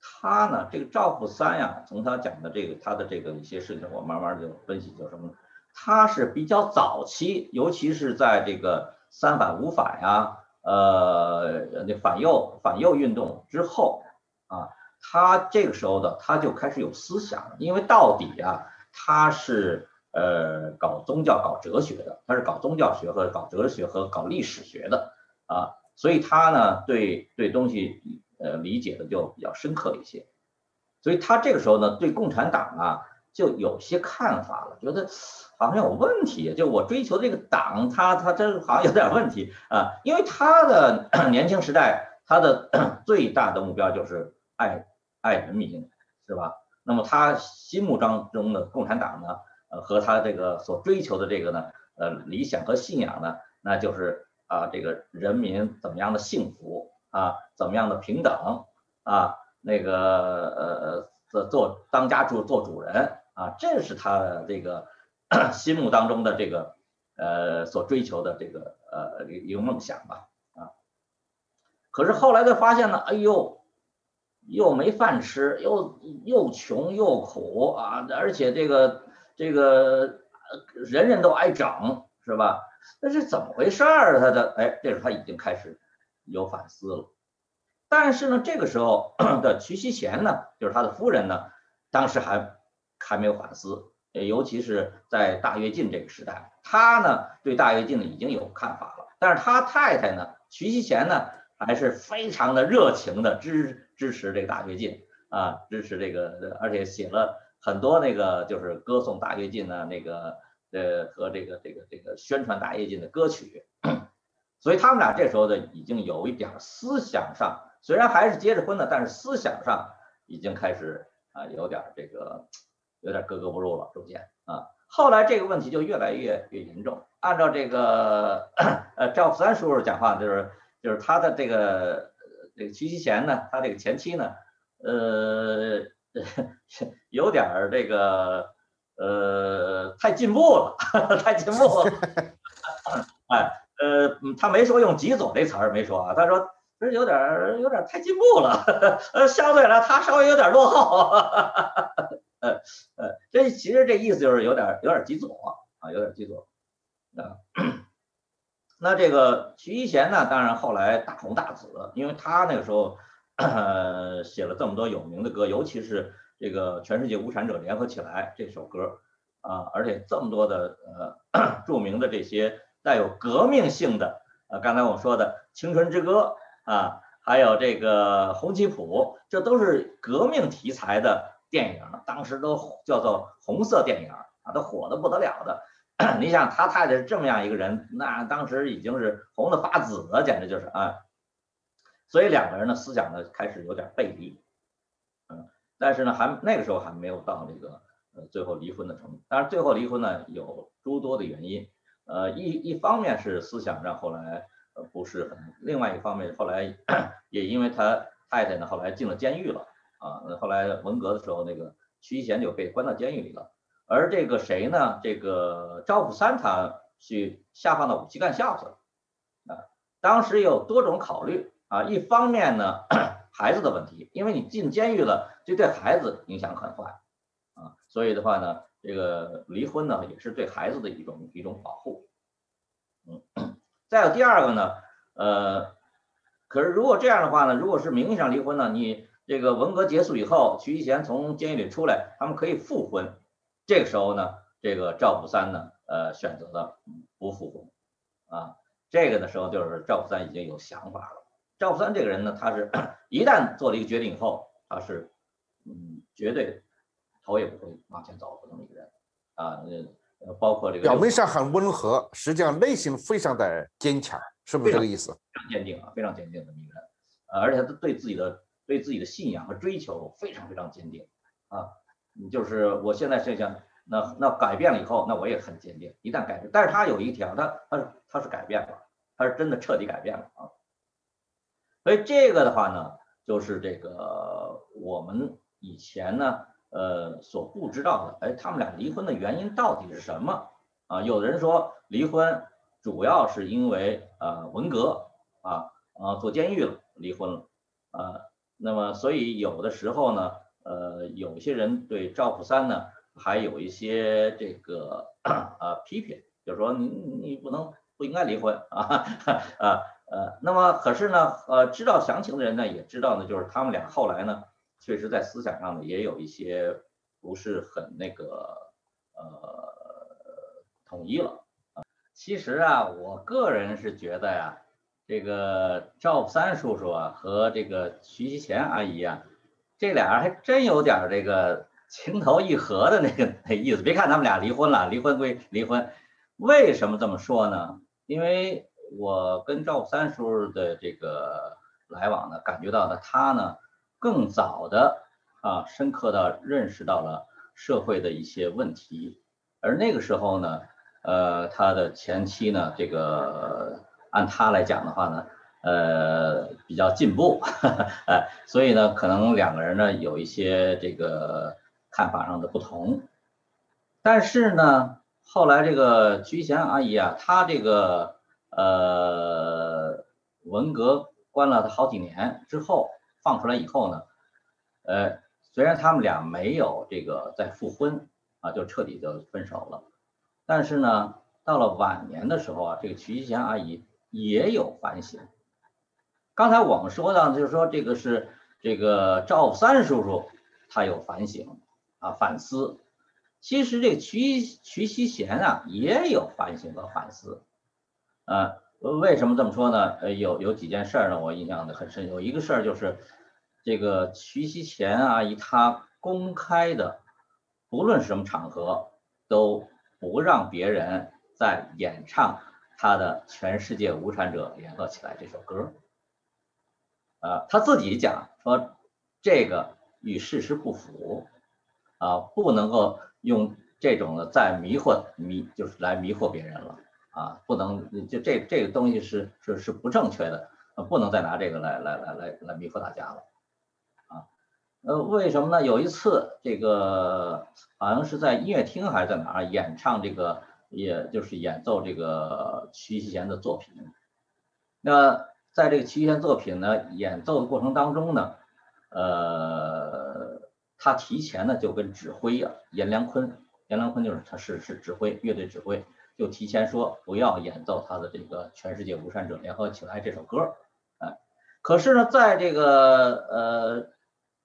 B: 他呢，这个赵普三呀，从他讲的这个他的这个一些事情，我慢慢就分析，就什么呢？他是比较早期，尤其是在这个三反五反呀，呃，那反右反右运动之后啊，他这个时候的他就开始有思想，因为到底啊，他是呃搞宗教、搞哲学的，他是搞宗教学和搞哲学和搞历史学的啊，所以他呢，对对东西。呃，理解的就比较深刻一些，所以他这个时候呢，对共产党啊就有些看法了，觉得好像有问题。就我追求这个党，他他这好像有点问题啊，因为他的 年轻时代，他的 最大的目标就是爱爱人民，是吧？那么他心目当中的共产党呢，呃，和他这个所追求的这个呢，呃，理想和信仰呢，那就是啊，这个人民怎么样的幸福。啊，怎么样的平等啊？那个呃做做当家主做主人啊，这是他这个 心目当中的这个呃所追求的这个呃一个梦想吧啊。可是后来他发现呢，哎呦，又没饭吃，又又穷又苦啊，而且这个这个人人都挨整，是吧？那是怎么回事儿？他的哎，这时候他已经开始。有反思了，但是呢，这个时候 的瞿希贤呢，就是他的夫人呢，当时还还没有反思，尤其是在大跃进这个时代，他呢对大跃进已经有看法了，但是他太太呢，瞿希贤呢，还是非常的热情的支支持这个大跃进啊，支持这个，而且写了很多那个就是歌颂大跃进的那个呃和这个这个这个宣传大跃进的歌曲。所以他们俩这时候呢，已经有一点思想上，虽然还是结着婚的，但是思想上已经开始啊，有点这个，有点格格不入了，中间啊。后来这个问题就越来越越严重。按照这个 呃赵福三叔叔讲话，就是就是他的这个这个瞿希贤呢，他这个前妻呢，呃，有点这个呃太进步了，太进步了，哎。呃，他没说用极左这词儿，没说啊。他说这有点有点太进步了，呃，相对来他稍微有点落后。呃呃，这其实这意思就是有点有点极左啊，有点极左啊。那这个徐一贤呢，当然后来大红大紫，因为他那个时候写了这么多有名的歌，尤其是这个《全世界无产者联合起来》这首歌啊，而且这么多的呃 著名的这些。带有革命性的，呃，刚才我说的《青春之歌》啊，还有这个《红旗谱》，这都是革命题材的电影，当时都叫做红色电影啊，都火的不得了的。你想他太太是这么样一个人，那当时已经是红的发紫了，简直就是啊。所以两个人的思想呢开始有点背离，嗯，但是呢还那个时候还没有到这个呃最后离婚的程度。当然最后离婚呢有诸多的原因。呃，一一方面是思想上后来呃不是很，另外一方面后来也因为他太太呢后来进了监狱了啊，后来文革的时候那个徐贤就被关到监狱里了，而这个谁呢？这个赵普三他去下放到武器干校去了啊，当时有多种考虑啊，一方面呢 孩子的问题，因为你进监狱了，就对孩子影响很坏啊，所以的话呢，这个离婚呢也是对孩子的一种一种保护。嗯，再有第二个呢，呃，可是如果这样的话呢，如果是名义上离婚呢，你这个文革结束以后，徐锡贤从监狱里出来，他们可以复婚，这个时候呢，这个赵普三呢，呃，选择了不复婚，啊，这个的时候就是赵普三已经有想法了。赵普三这个人呢，他是 一旦做了一个决定以后，他是嗯，绝对头也不会往前走的这么一个人啊，呃，包括这个
A: 表面上很温和，实际上内心非常的坚强，是不是这个意思？
B: 非常坚定啊，非常坚定的一个人，呃，而且他对自己的对自己的信仰和追求非常非常坚定啊，就是我现在想想，那那改变了以后，那我也很坚定，一旦改变，但是他有一条，他他是他是改变了，他是真的彻底改变了啊。所以这个的话呢，就是这个我们以前呢，呃，所不知道的，哎，他们俩离婚的原因到底是什么啊？有的人说离婚主要是因为呃文革啊啊坐监狱了离婚了啊，那么所以有的时候呢，呃，有些人对赵普三呢还有一些这个啊批评，就说你你不能不应该离婚啊啊。呃，那么可是呢，呃，知道详情的人呢，也知道呢，就是他们俩后来呢，确实在思想上呢，也有一些不是很那个呃统一了。其实啊，我个人是觉得呀，这个赵三叔叔啊和这个徐锡贤阿姨啊，这俩人还真有点这个情投意合的那个那意思。别看他们俩离婚了，离婚归离婚，为什么这么说呢？因为。我跟赵三叔叔的这个来往呢，感觉到呢，他呢更早的啊，深刻的认识到了社会的一些问题，而那个时候呢，呃，他的前妻呢，这个按他来讲的话呢，呃，比较进步，哎，所以呢，可能两个人呢有一些这个看法上的不同，但是呢，后来这个徐贤阿姨啊，她这个。呃，文革关了她好几年之后放出来以后呢，呃，虽然他们俩没有这个再复婚啊，就彻底就分手了，但是呢，到了晚年的时候啊，这个瞿希贤阿姨也有反省。刚才我们说的，就是说这个是这个赵三叔叔他有反省啊反思，其实这个瞿瞿希贤啊也有反省和反思。啊，为什么这么说呢？呃，有有几件事儿呢，我印象的很深。有一个事儿就是，这个徐锡贤阿姨她公开的，不论什么场合，都不让别人再演唱她的《全世界无产者联合起来》这首歌。啊，他自己讲说，这个与事实不符，啊，不能够用这种的再迷惑迷，就是来迷惑别人了。啊，不能就这这个东西是是是不正确的，呃，不能再拿这个来来来来来迷惑大家了，啊，呃，为什么呢？有一次这个好像是在音乐厅还是在哪儿演唱这个，也就是演奏这个徐锡贤的作品。那在这个徐锡贤作品呢演奏的过程当中呢，呃，他提前呢就跟指挥啊阎良坤，阎良坤就是他是是指挥乐队指挥。就提前说不要演奏他的这个《全世界无产者联合起来》这首歌，哎，可是呢，在这个呃，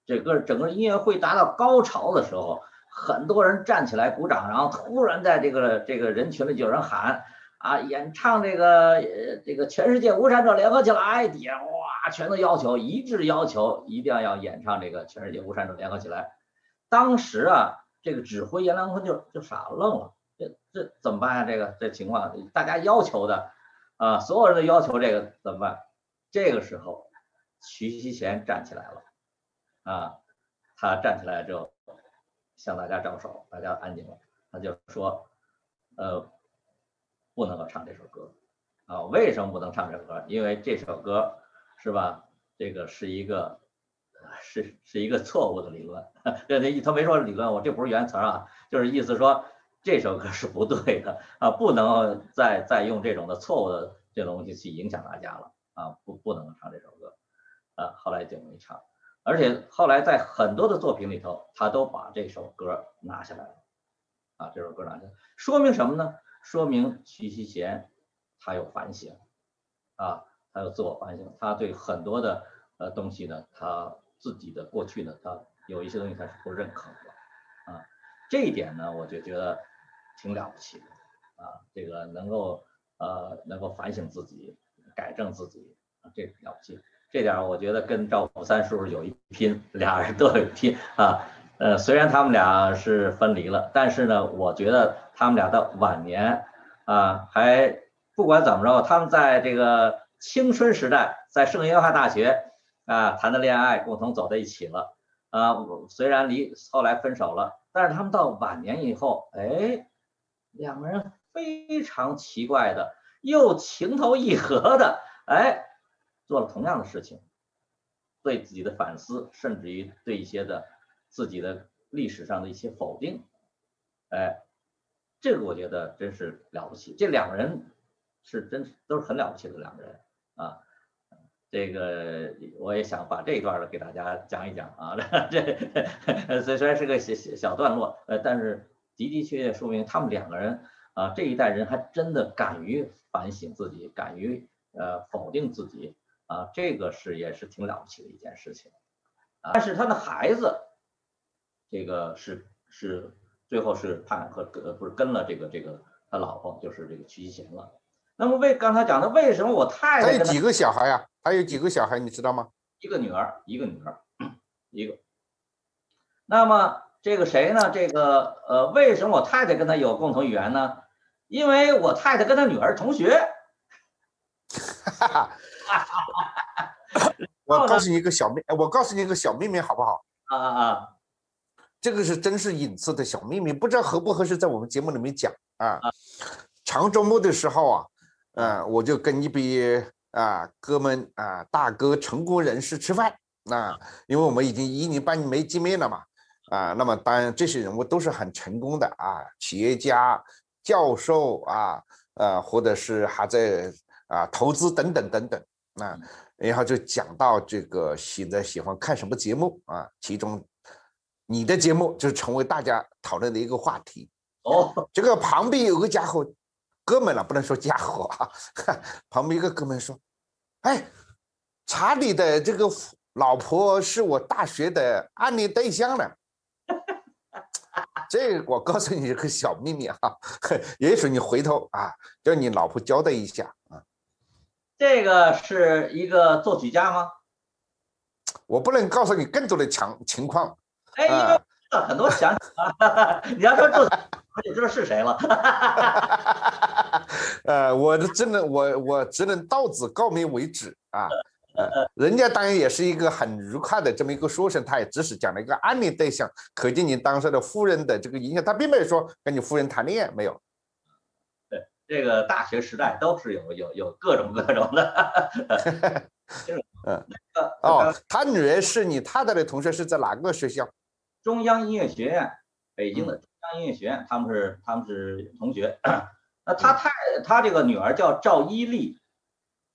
B: 整个整个音乐会达到高潮的时候，很多人站起来鼓掌，然后突然在这个这个人群里就有人喊啊，演唱这个这个《全世界无产者联合起来》，底下哇，全都要求一致要求一定要要演唱这个《全世界无产者联合起来》。当时啊，这个指挥阎良坤就就傻愣了。这这怎么办啊？这个这情况，大家要求的啊，所有人都要求这个怎么办？这个时候，徐锡贤站起来了啊，他站起来之后向大家招手，大家安静了，他就说，呃，不能够唱这首歌啊，为什么不能唱这首歌？因为这首歌是吧？这个是一个是是一个错误的理论，这这他没说理论，我这不是原词啊，就是意思说。这首歌是不对的啊，不能再再用这种的错误的这东西去影响大家了啊，不不能唱这首歌啊。后来就没唱。而且后来在很多的作品里头，他都把这首歌拿下来了，啊，这首歌拿下来，说明什么呢？说明徐熙贤他有反省，啊，他有自我反省，他对很多的呃东西呢，他自己的过去呢，他有一些东西他是不认可的，啊，这一点呢，我就觉得挺了不起的，啊，这个能够呃能够反省自己，改正自己，啊，这了不起。这点我觉得跟赵普三叔有一拼，俩人都有一拼啊。呃，虽然他们俩是分离了，但是呢，我觉得他们俩的晚年啊，还不管怎么着，他们在这个青春时代，在圣约翰大学啊谈的恋爱，共同走在一起了啊。虽然离后来分手了，但是他们到晚年以后，哎，两个人非常奇怪的，又情投意合的，哎。做了同样的事情，对自己的反思，甚至于对一些的自己的历史上的一些否定，哎，这个我觉得真是了不起。这两个人是真都是很了不起的两个人啊。这个我也想把这一段儿给大家讲一讲啊。这 虽虽然是个小小段落，呃，但是的的确确说明他们两个人啊这一代人还真的敢于反省自己，敢于呃否定自己。啊，这个是也是挺了不起的一件事情，但是他的孩子，这个是是最后是判和呃不是跟了这个这个他老婆就是这个曲希贤了。那么为刚才讲的为什么我太太
A: 他有几个小孩呀？他有几个小孩你知道吗？
B: 一个女儿，一个女儿，一个。那么这个谁呢？这个呃为什么我太太跟他有共同语言呢？因为我太太跟他女儿同学。
A: 哈哈。我告诉你一个小秘，我告诉你一个小秘密，好不好？
B: 啊啊啊！
A: 这个是真是隐私的小秘密，不知道合不合适在我们节目里面讲啊。长周末的时候啊，嗯，我就跟一批啊哥们啊大哥成功人士吃饭啊，因为我们已经一年半年没见面了嘛啊。那么当然这些人物都是很成功的啊，企业家、教授啊，呃，或者是还在啊投资等等等等。啊然后就讲到这个现在喜欢看什么节目啊？其中你的节目就成为大家讨论的一个话题
B: 哦。
A: 这个旁边有个家伙，哥们了，不能说家伙啊。旁边一个哥们说：“哎，查理的这个老婆是我大学的暗恋对象呢。” 这我告诉你一个小秘密哈，也许你回头啊，叫你老婆交代一下啊。
B: 这个是一个作曲家吗？
A: 我不能告诉你更多的强情况。
B: 哎，因为很多想 你要说作，我就知道是谁了。
A: 呃，我只能我我只能到此告别为止啊。呃，人家当然也是一个很愉快的这么一个书生，他也只是讲了一个案例对象，可见你当时的夫人的这个影响，他并没有说跟你夫人谈恋爱，没有。
B: 对这个大学时代都是有有有各种各种的，
A: 嗯，哦，他女儿是你太太的同学，是在哪个学校？
B: 中央音乐学院，北京的中央音乐学院，他们是他们是同学。那他太他这个女儿叫赵伊丽，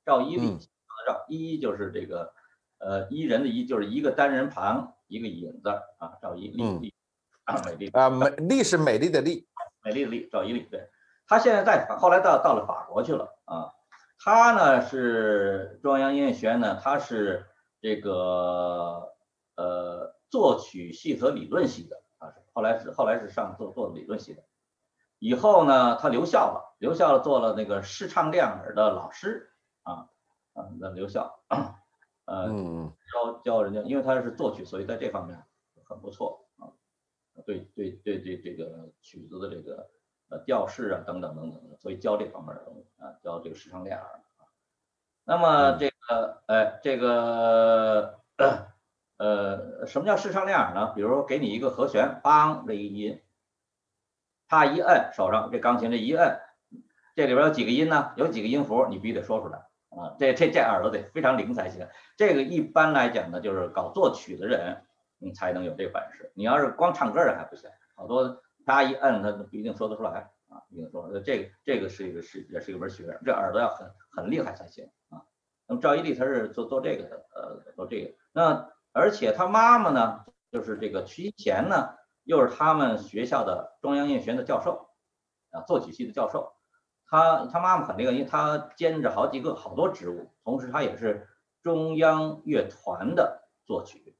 B: 赵伊丽，赵一就是这个呃一人的一，就是一个单人旁一个影字啊，赵一丽，啊美丽
A: 啊美丽是美丽的丽，
B: 美丽的丽，赵一丽对。他现在在后来到到了法国去了啊，他呢是中央音乐学院呢，他是这个呃作曲系和理论系的啊，后来是后来是上做做理论系的，以后呢他留校了，留校了做了那个视唱练耳的老师啊啊那留校，呃教教人家，因为他是作曲，所以在这方面很不错啊，对对对对这个曲子的这个。呃，调式啊，等等等等的，所以教这方面的东西啊，教这个视唱练耳啊。那么这个，哎，这个，呃，什么叫视唱练耳呢？比如给你一个和弦，梆这一音，他一摁手上这钢琴这一摁，这里边有几个音呢？有几个音符，你必须得说出来啊。这这这耳朵得非常灵才行。这个一般来讲呢，就是搞作曲的人，你才能有这本事。你要是光唱歌的还不行，好多。他一摁，他不一定说得出来啊，不一定说。这个这个是一个是也是一门学问，这耳朵要很很厉害才行啊。那么赵一丽他是做做这个的，呃，做这个。那而且他妈妈呢，就是这个瞿其贤呢，又是他们学校的中央音乐学院的教授，啊，作曲系的教授。他他妈妈很厉害，因为他兼着好几个好多职务，同时他也是中央乐团的作曲，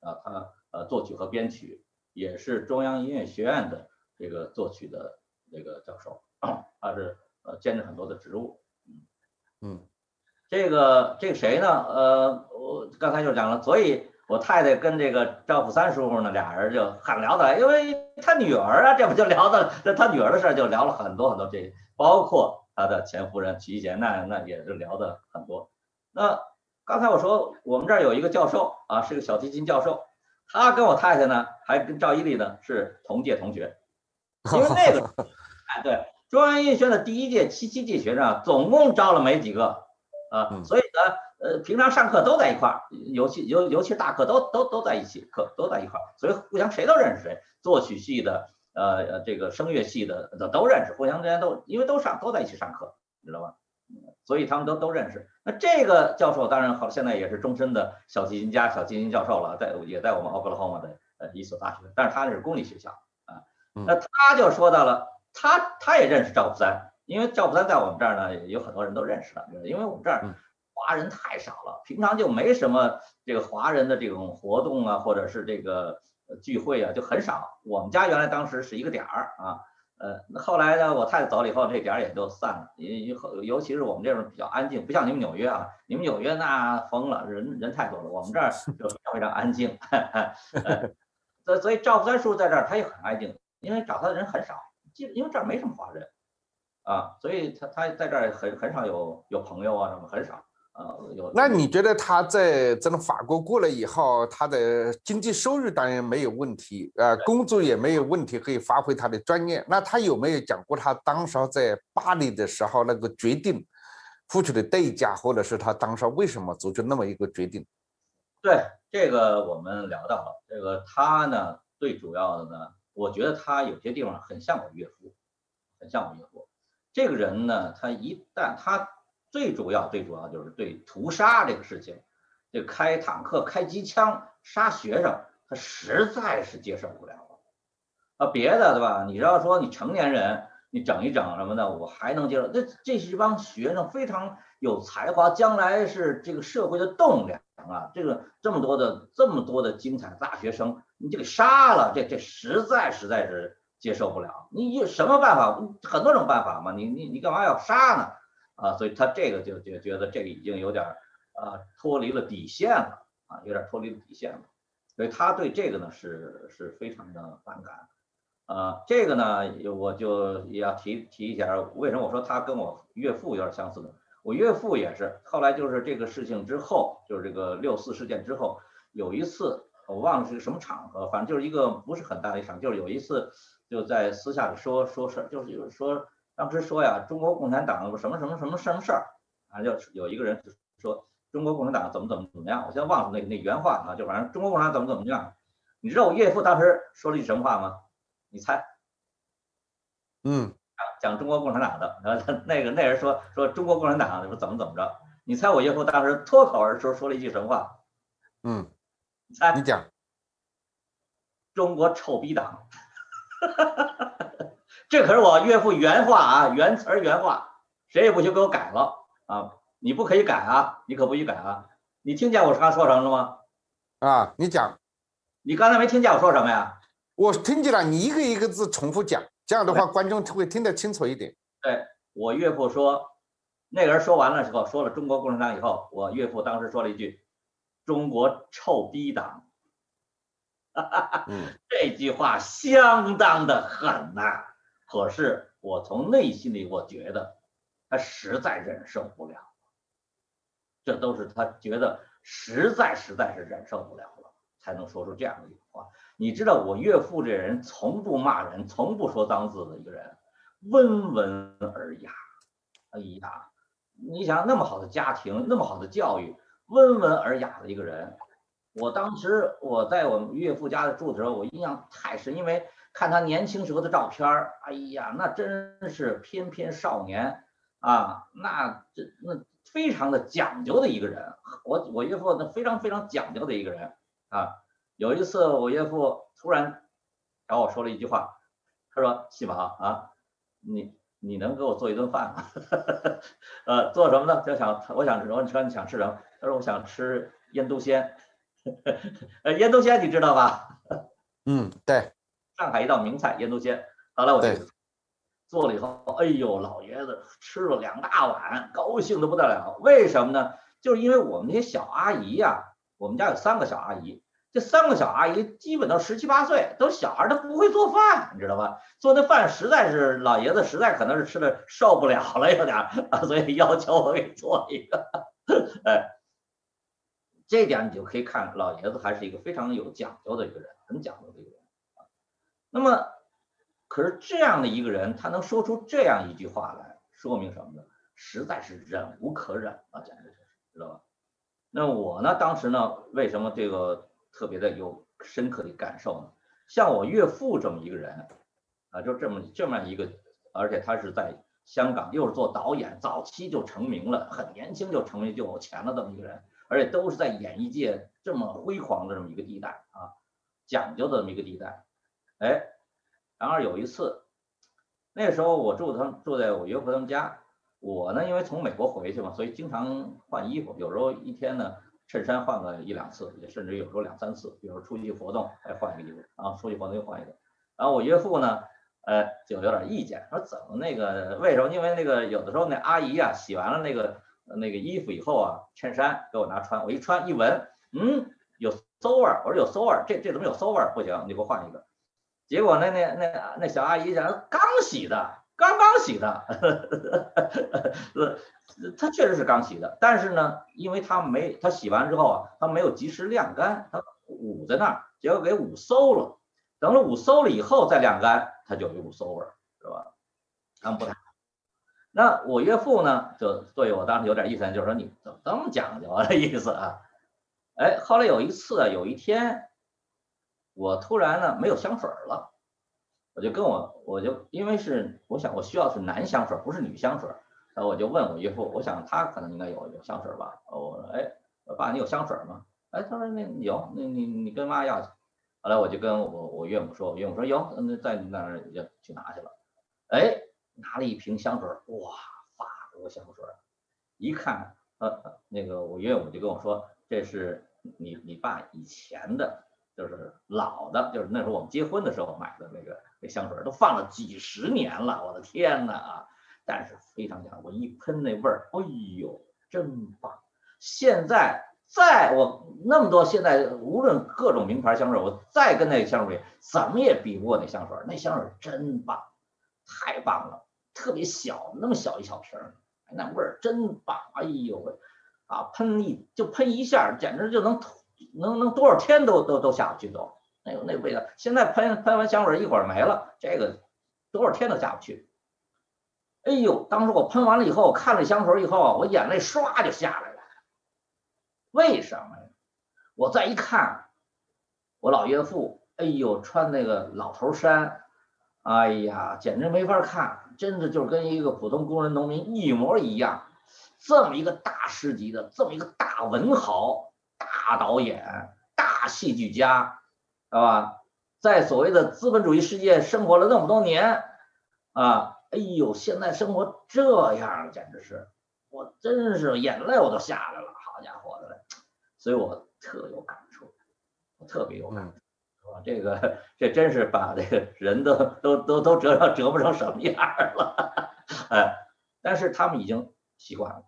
B: 啊，他呃作曲和编曲，也是中央音乐学院的这个作曲的这个教授，他是呃兼着很多的职务，
A: 嗯嗯，
B: 这个这个谁呢？呃，我刚才就讲了，所以我太太跟这个赵普三叔叔呢，俩人就很聊得来，因为他女儿啊，这不就聊的，那他女儿的事就聊了很多很多这。包括他的前夫人齐贤，那那也是聊的很多。那刚才我说我们这儿有一个教授啊，是个小提琴教授，他跟我太太呢，还跟赵一丽呢是同届同学。因为那个，哎，对，中央音乐学院的第一届、七七届学生啊总共招了没几个啊，所以呢，呃，平常上课都在一块儿，尤其尤尤其大课都都都在一起，课都在一块儿，所以互相谁都认识谁，作曲系的。呃呃这个声乐系的都都认识，互相之间都因为都上都在一起上课，知道吧？所以他们都都认识。那这个教授当然好，现在也是终身的小提琴家、小提琴教授了，在也在我们奥克拉荷马的呃一所大学，但是他那是公立学校啊。那他就说到了，他他也认识赵普三，因为赵普三在我们这儿呢，有很多人都认识了，因为我们这儿华人太少了，平常就没什么这个华人的这种活动啊，或者是这个。聚会啊就很少，我们家原来当时是一个点儿啊，呃，后来呢，我太太走了以后，这点儿也就散了，因尤尤其是我们这边比较安静，不像你们纽约啊，你们纽约那疯了，人人太多了，我们这儿就非常安静，所 所以赵三叔在这儿他也很安静，因为找他的人很少，基因为这儿没什么华人啊，所以他他在这儿很很少有有朋友啊什么很少。
A: 那你觉得他在这种法国过来以后，他的经济收入当然没有问题，呃，工作也没有问题，可以发挥他的专业。那他有没有讲过他当时在巴黎的时候那个决定付出的代价，或者是他当时为什么做出那么一个决定？
B: 对这个我们聊到了，这个他呢最主要的呢，我觉得他有些地方很像我岳父，很像我岳父。这个人呢，他一旦他。最主要、最主要就是对屠杀这个事情，这开坦克、开机枪杀学生，他实在是接受不了了。啊，别的对吧？你要说你成年人，你整一整什么的，我还能接受。这这是一帮学生非常有才华，将来是这个社会的栋梁啊！这个这么多的、这么多的精彩大学生，你就给杀了，这这实在实在是接受不了。你有什么办法？很多种办法嘛。你你你干嘛要杀呢？啊，所以他这个就就觉得这个已经有点啊脱离了底线了啊，有点脱离了底线了，所以他对这个呢是是非常的反感。啊，这个呢我就也要提提一下，为什么我说他跟我岳父有点相似呢？我岳父也是，后来就是这个事情之后，就是这个六四事件之后，有一次我忘了是什么场合，反正就是一个不是很大的一场，就是有一次就在私下里说说事儿，就是有说。当时说呀，中国共产党什么什么什么什么事儿啊？就有一个人就说中国共产党怎么怎么怎么样，我现在忘了那那原话啊，就反正中国共产党怎么怎么样。你知道我岳父当时说了一句什么话吗？你猜？
A: 嗯，
B: 讲中国共产党的，然后他那个那人说说中国共产党怎么怎么着？你猜我岳父当时脱口而出说了一句什么话？
A: 嗯，
B: 你猜？
A: 你讲。
B: 中国臭逼党。这可是我岳父原话啊，原词儿原话，谁也不许给我改了啊！你不可以改啊，你可不许改啊！你听见我刚说什么了吗？
A: 啊，你讲，
B: 你刚才没听见我说什么呀？
A: 我听见了，你一个一个字重复讲，这样的话观众会听得清楚一点。
B: 对我岳父说，那个人说完了之后，说了中国共产党以后，我岳父当时说了一句：“中国臭逼党。”哈哈哈，这句话相当的狠呐。可是我从内心里，我觉得他实在忍受不了，这都是他觉得实在实在是忍受不了了，才能说出这样的一句话。你知道我岳父这人从不骂人，从不说脏字的一个人，温文尔雅。哎呀，你想那么好的家庭，那么好的教育，温文尔雅的一个人，我当时我在我们岳父家住的时候，我印象太深，因为。看他年轻时候的照片儿，哎呀，那真是翩翩少年啊！那这那非常的讲究的一个人，我我岳父那非常非常讲究的一个人啊。有一次我岳父突然找我说了一句话，他说：“西宝啊，你你能给我做一顿饭吗？呃，做什么呢？就想我想我说你想吃什么？他说我想吃腌笃鲜。呃，腌笃鲜你知道吧？
A: 嗯，对，
B: 上海一道名菜腌笃鲜。后来我就做了以后，哎呦，老爷子吃了两大碗，高兴的不得了。为什么呢？就是因为我们那些小阿姨呀，我们家有三个小阿姨，这三个小阿姨基本都十七八岁，都小孩，她不会做饭，你知道吧？做那饭实在是老爷子实在可能是吃的受不了了，有点啊，所以要求我给做一个。哎，这点你就可以看老爷子还是一个非常有讲究的一个人，很讲究的一个人啊。那么，可是这样的一个人，他能说出这样一句话来，说明什么呢？实在是忍无可忍啊，简直就是，知道吧？那我呢，当时呢，为什么这个特别的有深刻的感受呢？像我岳父这么一个人啊，就这么这么一个，而且他是在香港，又是做导演，早期就成名了，很年轻就成名就有钱了这么一个人，而且都是在演艺界这么辉煌的这么一个地带啊，讲究的这么一个地带。哎，然而有一次，那时候我住他住在我岳父他们家，我呢因为从美国回去嘛，所以经常换衣服，有时候一天呢。衬衫换个一两次，也甚至有时候两三次，比如出去活动还换一个衣服，然后出去活动又换一个。然后我岳父呢，呃，就有点意见，说怎么那个为什么？因为那个有的时候那阿姨啊洗完了那个那个衣服以后啊，衬衫给我拿穿，我一穿一闻，嗯，有馊味儿。我说有馊味儿，这这怎么有馊味儿？不行，你给我换一个。结果那那那那小阿姨讲刚洗的。刚刚洗的，呃，它确实是刚洗的，但是呢，因为它没，它洗完之后啊，它没有及时晾干，它捂在那儿，结果给捂馊了。等了捂馊了以后再晾干，它就有股馊味儿，是吧？他们不太。那我岳父呢，就对我当时有点意思，就是说你怎么这么讲究啊？这意思啊？哎，后来有一次啊，有一天，我突然呢没有香水了。我就跟我，我就因为是我想我需要是男香水，不是女香水，然后我就问我岳父，我想他可能应该有有香水吧。我说，哎，我爸你有香水吗？哎，他说那有，那你你跟妈要去。后来我就跟我我岳母说，我岳母说有，那在你那儿就去拿去了。哎，拿了一瓶香水，哇，法国香水，一看，呃，那个我岳母就跟我说，这是你你爸以前的。就是老的，就是那时候我们结婚的时候买的那个那香水，都放了几十年了，我的天哪啊！但是非常香，我一喷那味儿，哎呦，真棒！现在再我那么多，现在无论各种名牌香水，我再跟那个香水怎么也比不过那香水，那香水真棒，太棒了，特别小，那么小一小瓶，那味儿真棒，哎呦喂，啊，喷一就喷一下，简直就能。能能多少天都都都下不去都，那个那个味道，现在喷喷完香水一会儿没了，这个多少天都下不去。哎呦，当时我喷完了以后，看了香水以后，我眼泪唰就下来了。为什么呀？我再一看，我老岳父，哎呦，穿那个老头衫，哎呀，简直没法看，真的就是跟一个普通工人农民一模一样。这么一个大师级的，这么一个大文豪。大导演、大戏剧家，知道吧？在所谓的资本主义世界生活了那么多年，啊，哎呦，现在生活这样，简直是，我真是眼泪我都下来了，好家伙的，所以我特有感触，我特别有感触？这个这真是把这个人都都都都折折折磨成什么样了，哎，但是他们已经习惯了，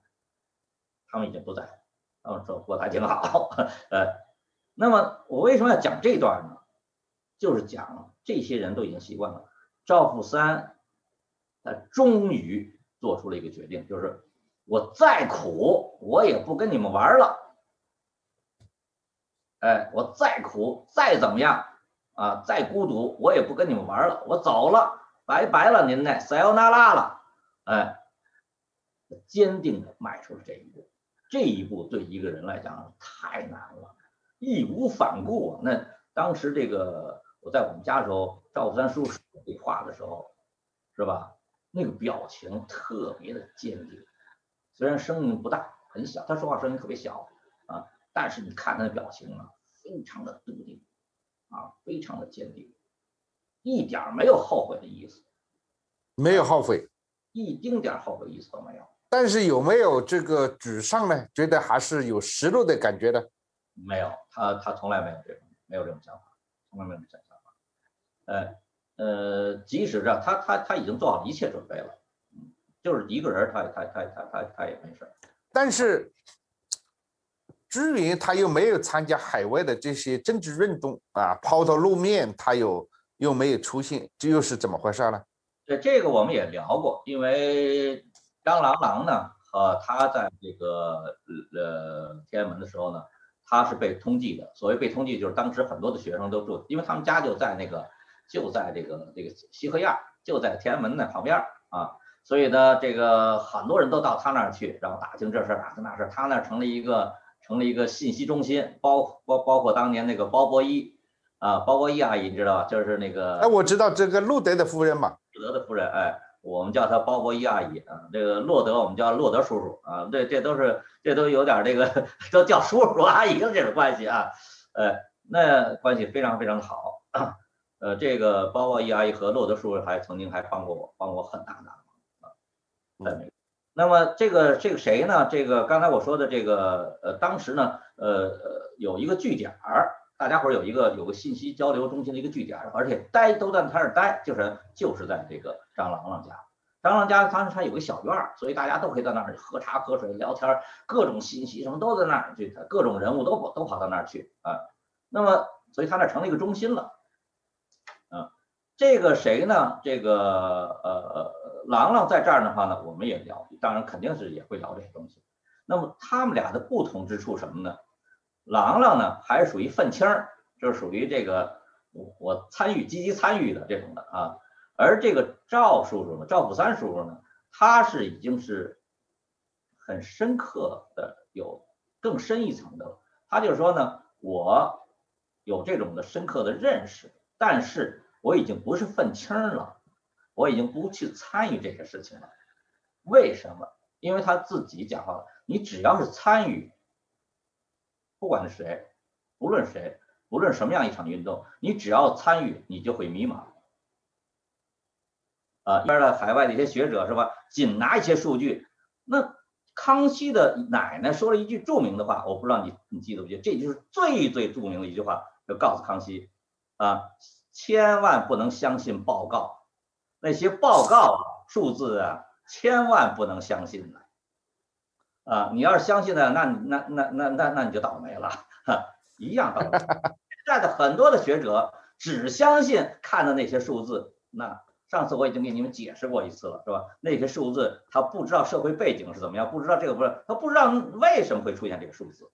B: 他们已经不在。哦，说过得还挺好，呃，那么我为什么要讲这段呢？就是讲这些人都已经习惯了。赵富三，他终于做出了一个决定，就是我再苦，我也不跟你们玩了。哎，我再苦，再怎么样啊，再孤独，我也不跟你们玩了，我走了，拜拜了，您呢，塞欧那拉了。哎，坚定的迈出了这一步。这一步对一个人来讲太难了，义无反顾。那当时这个我在我们家的时候，赵福三叔说这话的时候，是吧？那个表情特别的坚定，虽然声音不大，很小，他说话声音特别小啊，但是你看他的表情啊，非非常的笃定，啊，非常的坚定，一点儿没有后悔的意思，
A: 没有后悔，
B: 一丁点儿后悔意思都没有。
A: 但是有没有这个沮丧呢？觉得还是有失落的感觉的？
B: 没有，他他从来没有这种没有这种想法，从来没有这种想法。呃呃，即使这他他他已经做好一切准备了，就是一个人他他他他他他也没事。
A: 但是，朱云他又没有参加海外的这些政治运动啊，抛头露面，他又又没有出现，这又是怎么回事呢？
B: 对这个我们也聊过，因为张郎郎呢，呃，他在这个呃天安门的时候呢。他是被通缉的，所谓被通缉，就是当时很多的学生都住，因为他们家就在那个，就在这个这个西河沿，就在天安门那旁边啊，所以呢，这个很多人都到他那儿去，然后打听这事儿，打听那事儿，他那儿成了一个成了一个信息中心，包包包括当年那个包伯一啊，包伯一阿姨你知道吧？就是那个，
A: 哎，我知道这个路德的夫人嘛，
B: 路德的夫人，哎。我们叫他鲍勃一阿姨啊，这个洛德我们叫洛德叔叔啊，这这都是这都有点这个都叫叔叔阿姨的这种关系啊，呃，那关系非常非常好，呃，这个鲍勃一阿姨和洛德叔叔还曾经还帮过我，帮我很大的忙啊，在美国。那么这个这个谁呢？这个刚才我说的这个呃，当时呢，呃呃，有一个据点儿。大家伙有一个有个信息交流中心的一个据点，而且待都在他那儿待，就是就是在这个张郎朗家。张郎家当时他有个小院儿，所以大家都可以在那儿喝茶喝水聊天，各种信息什么都在那儿，去各种人物都都跑到那儿去啊。那么，所以他那成了一个中心了。啊，这个谁呢？这个呃，郎朗在这儿的话呢，我们也聊，当然肯定是也会聊这些东西。那么他们俩的不同之处什么呢？郎朗呢，还是属于愤青儿，就是属于这个我我参与积极参与的这种的啊。而这个赵叔叔呢，赵普三叔叔呢，他是已经是很深刻的有更深一层的。他就是说呢，我有这种的深刻的认识，但是我已经不是愤青了，我已经不去参与这些事情了。为什么？因为他自己讲话了，你只要是参与。不管是谁，不论谁，不论什么样一场运动，你只要参与，你就会迷茫。啊，一边的海外的一些学者是吧？仅拿一些数据，那康熙的奶奶说了一句著名的话，我不知道你你记得不记得？这就是最最著名的一句话，就告诉康熙啊，千万不能相信报告，那些报告数字啊，千万不能相信的。啊，你要是相信呢，那那那那那那你就倒霉了，哈，一样倒霉。现在的很多的学者只相信看的那些数字，那上次我已经给你们解释过一次了，是吧？那些数字他不知道社会背景是怎么样，不知道这个不是，他不知道为什么会出现这个数字。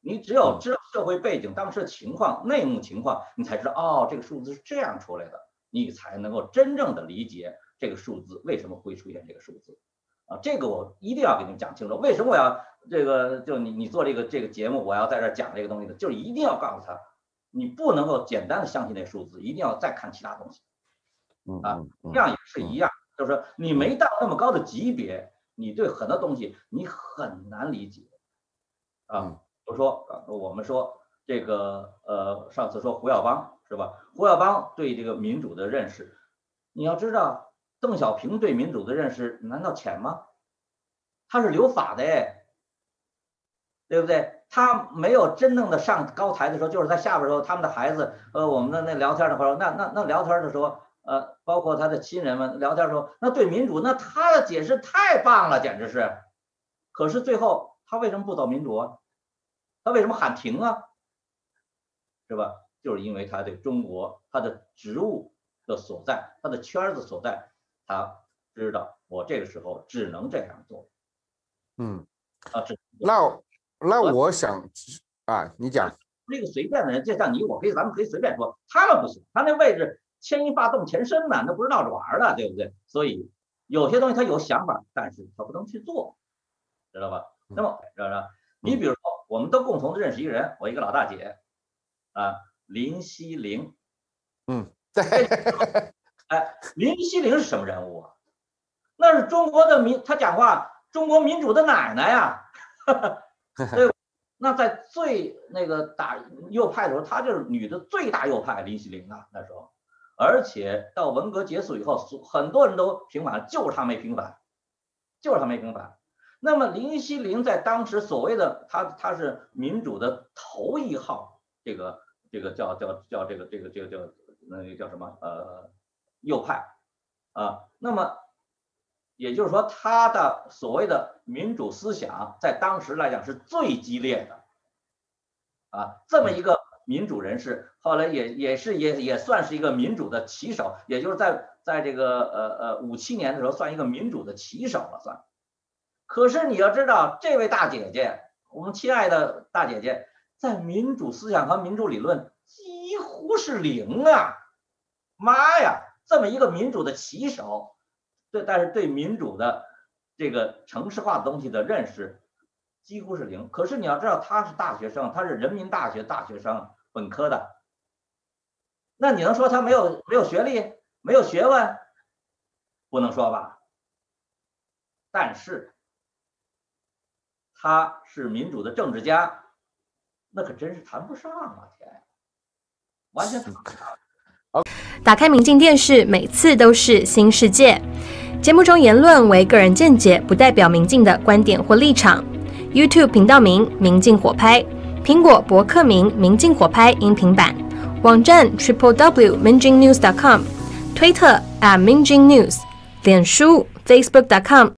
B: 你只有知道社会背景、当时的情况、内幕情况，你才知道哦，这个数字是这样出来的，你才能够真正的理解这个数字为什么会出现这个数字。啊，这个我一定要给你们讲清楚。为什么我要这个？就你你做这个这个节目，我要在这讲这个东西呢？就是一定要告诉他，你不能够简单的相信那数字，一定要再看其他东西。啊，这样也是一样，就是说你没到那么高的级别，你对很多东西你很难理解。啊，比如说啊，我们说这个呃，上次说胡耀邦是吧？胡耀邦对这个民主的认识，你要知道。邓小平对民主的认识难道浅吗？他是留法的哎，对不对？他没有真正的上高台的时候，就是在下边的时候，他们的孩子呃，我们的那聊天的时候，那那那聊天的时候，呃，包括他的亲人们聊天的时候，那对民主，那他的解释太棒了，简直是。可是最后他为什么不走民主啊？他为什么喊停啊？是吧？就是因为他对中国他的职务的所在，他的圈子所在。他知道我这个时候只能这样做，
A: 嗯，
B: 啊，只
A: 那那我想啊，你讲
B: 那个随便的人，就像你我可以，咱们可以随便说，他们不行，他那位置牵一发动全身呢，那不是闹着玩的，对不对？所以有些东西他有想法，但是他不能去做，知道吧？那么知道吧？你比如说，我们都共同的认识一个人，我一个老大姐，啊，林希凌，
A: 嗯，对。
B: 哎，林希凌是什么人物啊？那是中国的民，他讲话中国民主的奶奶呀，对，那在最那个打右派的时候，她就是女的最大右派林熙玲啊，那时候，而且到文革结束以后，很多人都平反，就是她没平反，就是她没平反。那么林熙玲在当时所谓的她，她是民主的头一号，这个这个叫叫叫这个这个这个叫那个叫什么呃右派啊，那么也就是说他的所谓的民主思想在当时来讲是最激烈的啊，这么一个民主人士，后来也也是也也算是一个民主的旗手，也就是在在这个呃呃五七年的时候算一个民主的旗手了算。可是你要知道，这位大姐姐，我们亲爱的大姐姐，在民主思想和民主理论几乎是零啊！妈呀，这么一个民主的旗手，对，但是对民主的这个城市化东西的认识几乎是零。可是你要知道，他是大学生，他是人民大学大学生，本科的，那你能说他没有没有学历、没有学问？不能说吧？但是。他是民主的政治家，那可真是谈不上啊！天，完全谈不上。
C: 打开明镜电视，每次都是新世界。节目中言论为个人见解，不代表明镜的观点或立场。YouTube 频道名：明镜火拍，苹果博客名：明镜火拍音频版，网站：triple w minjingnews.com，推特：at minjingnews，脸书：facebook.com。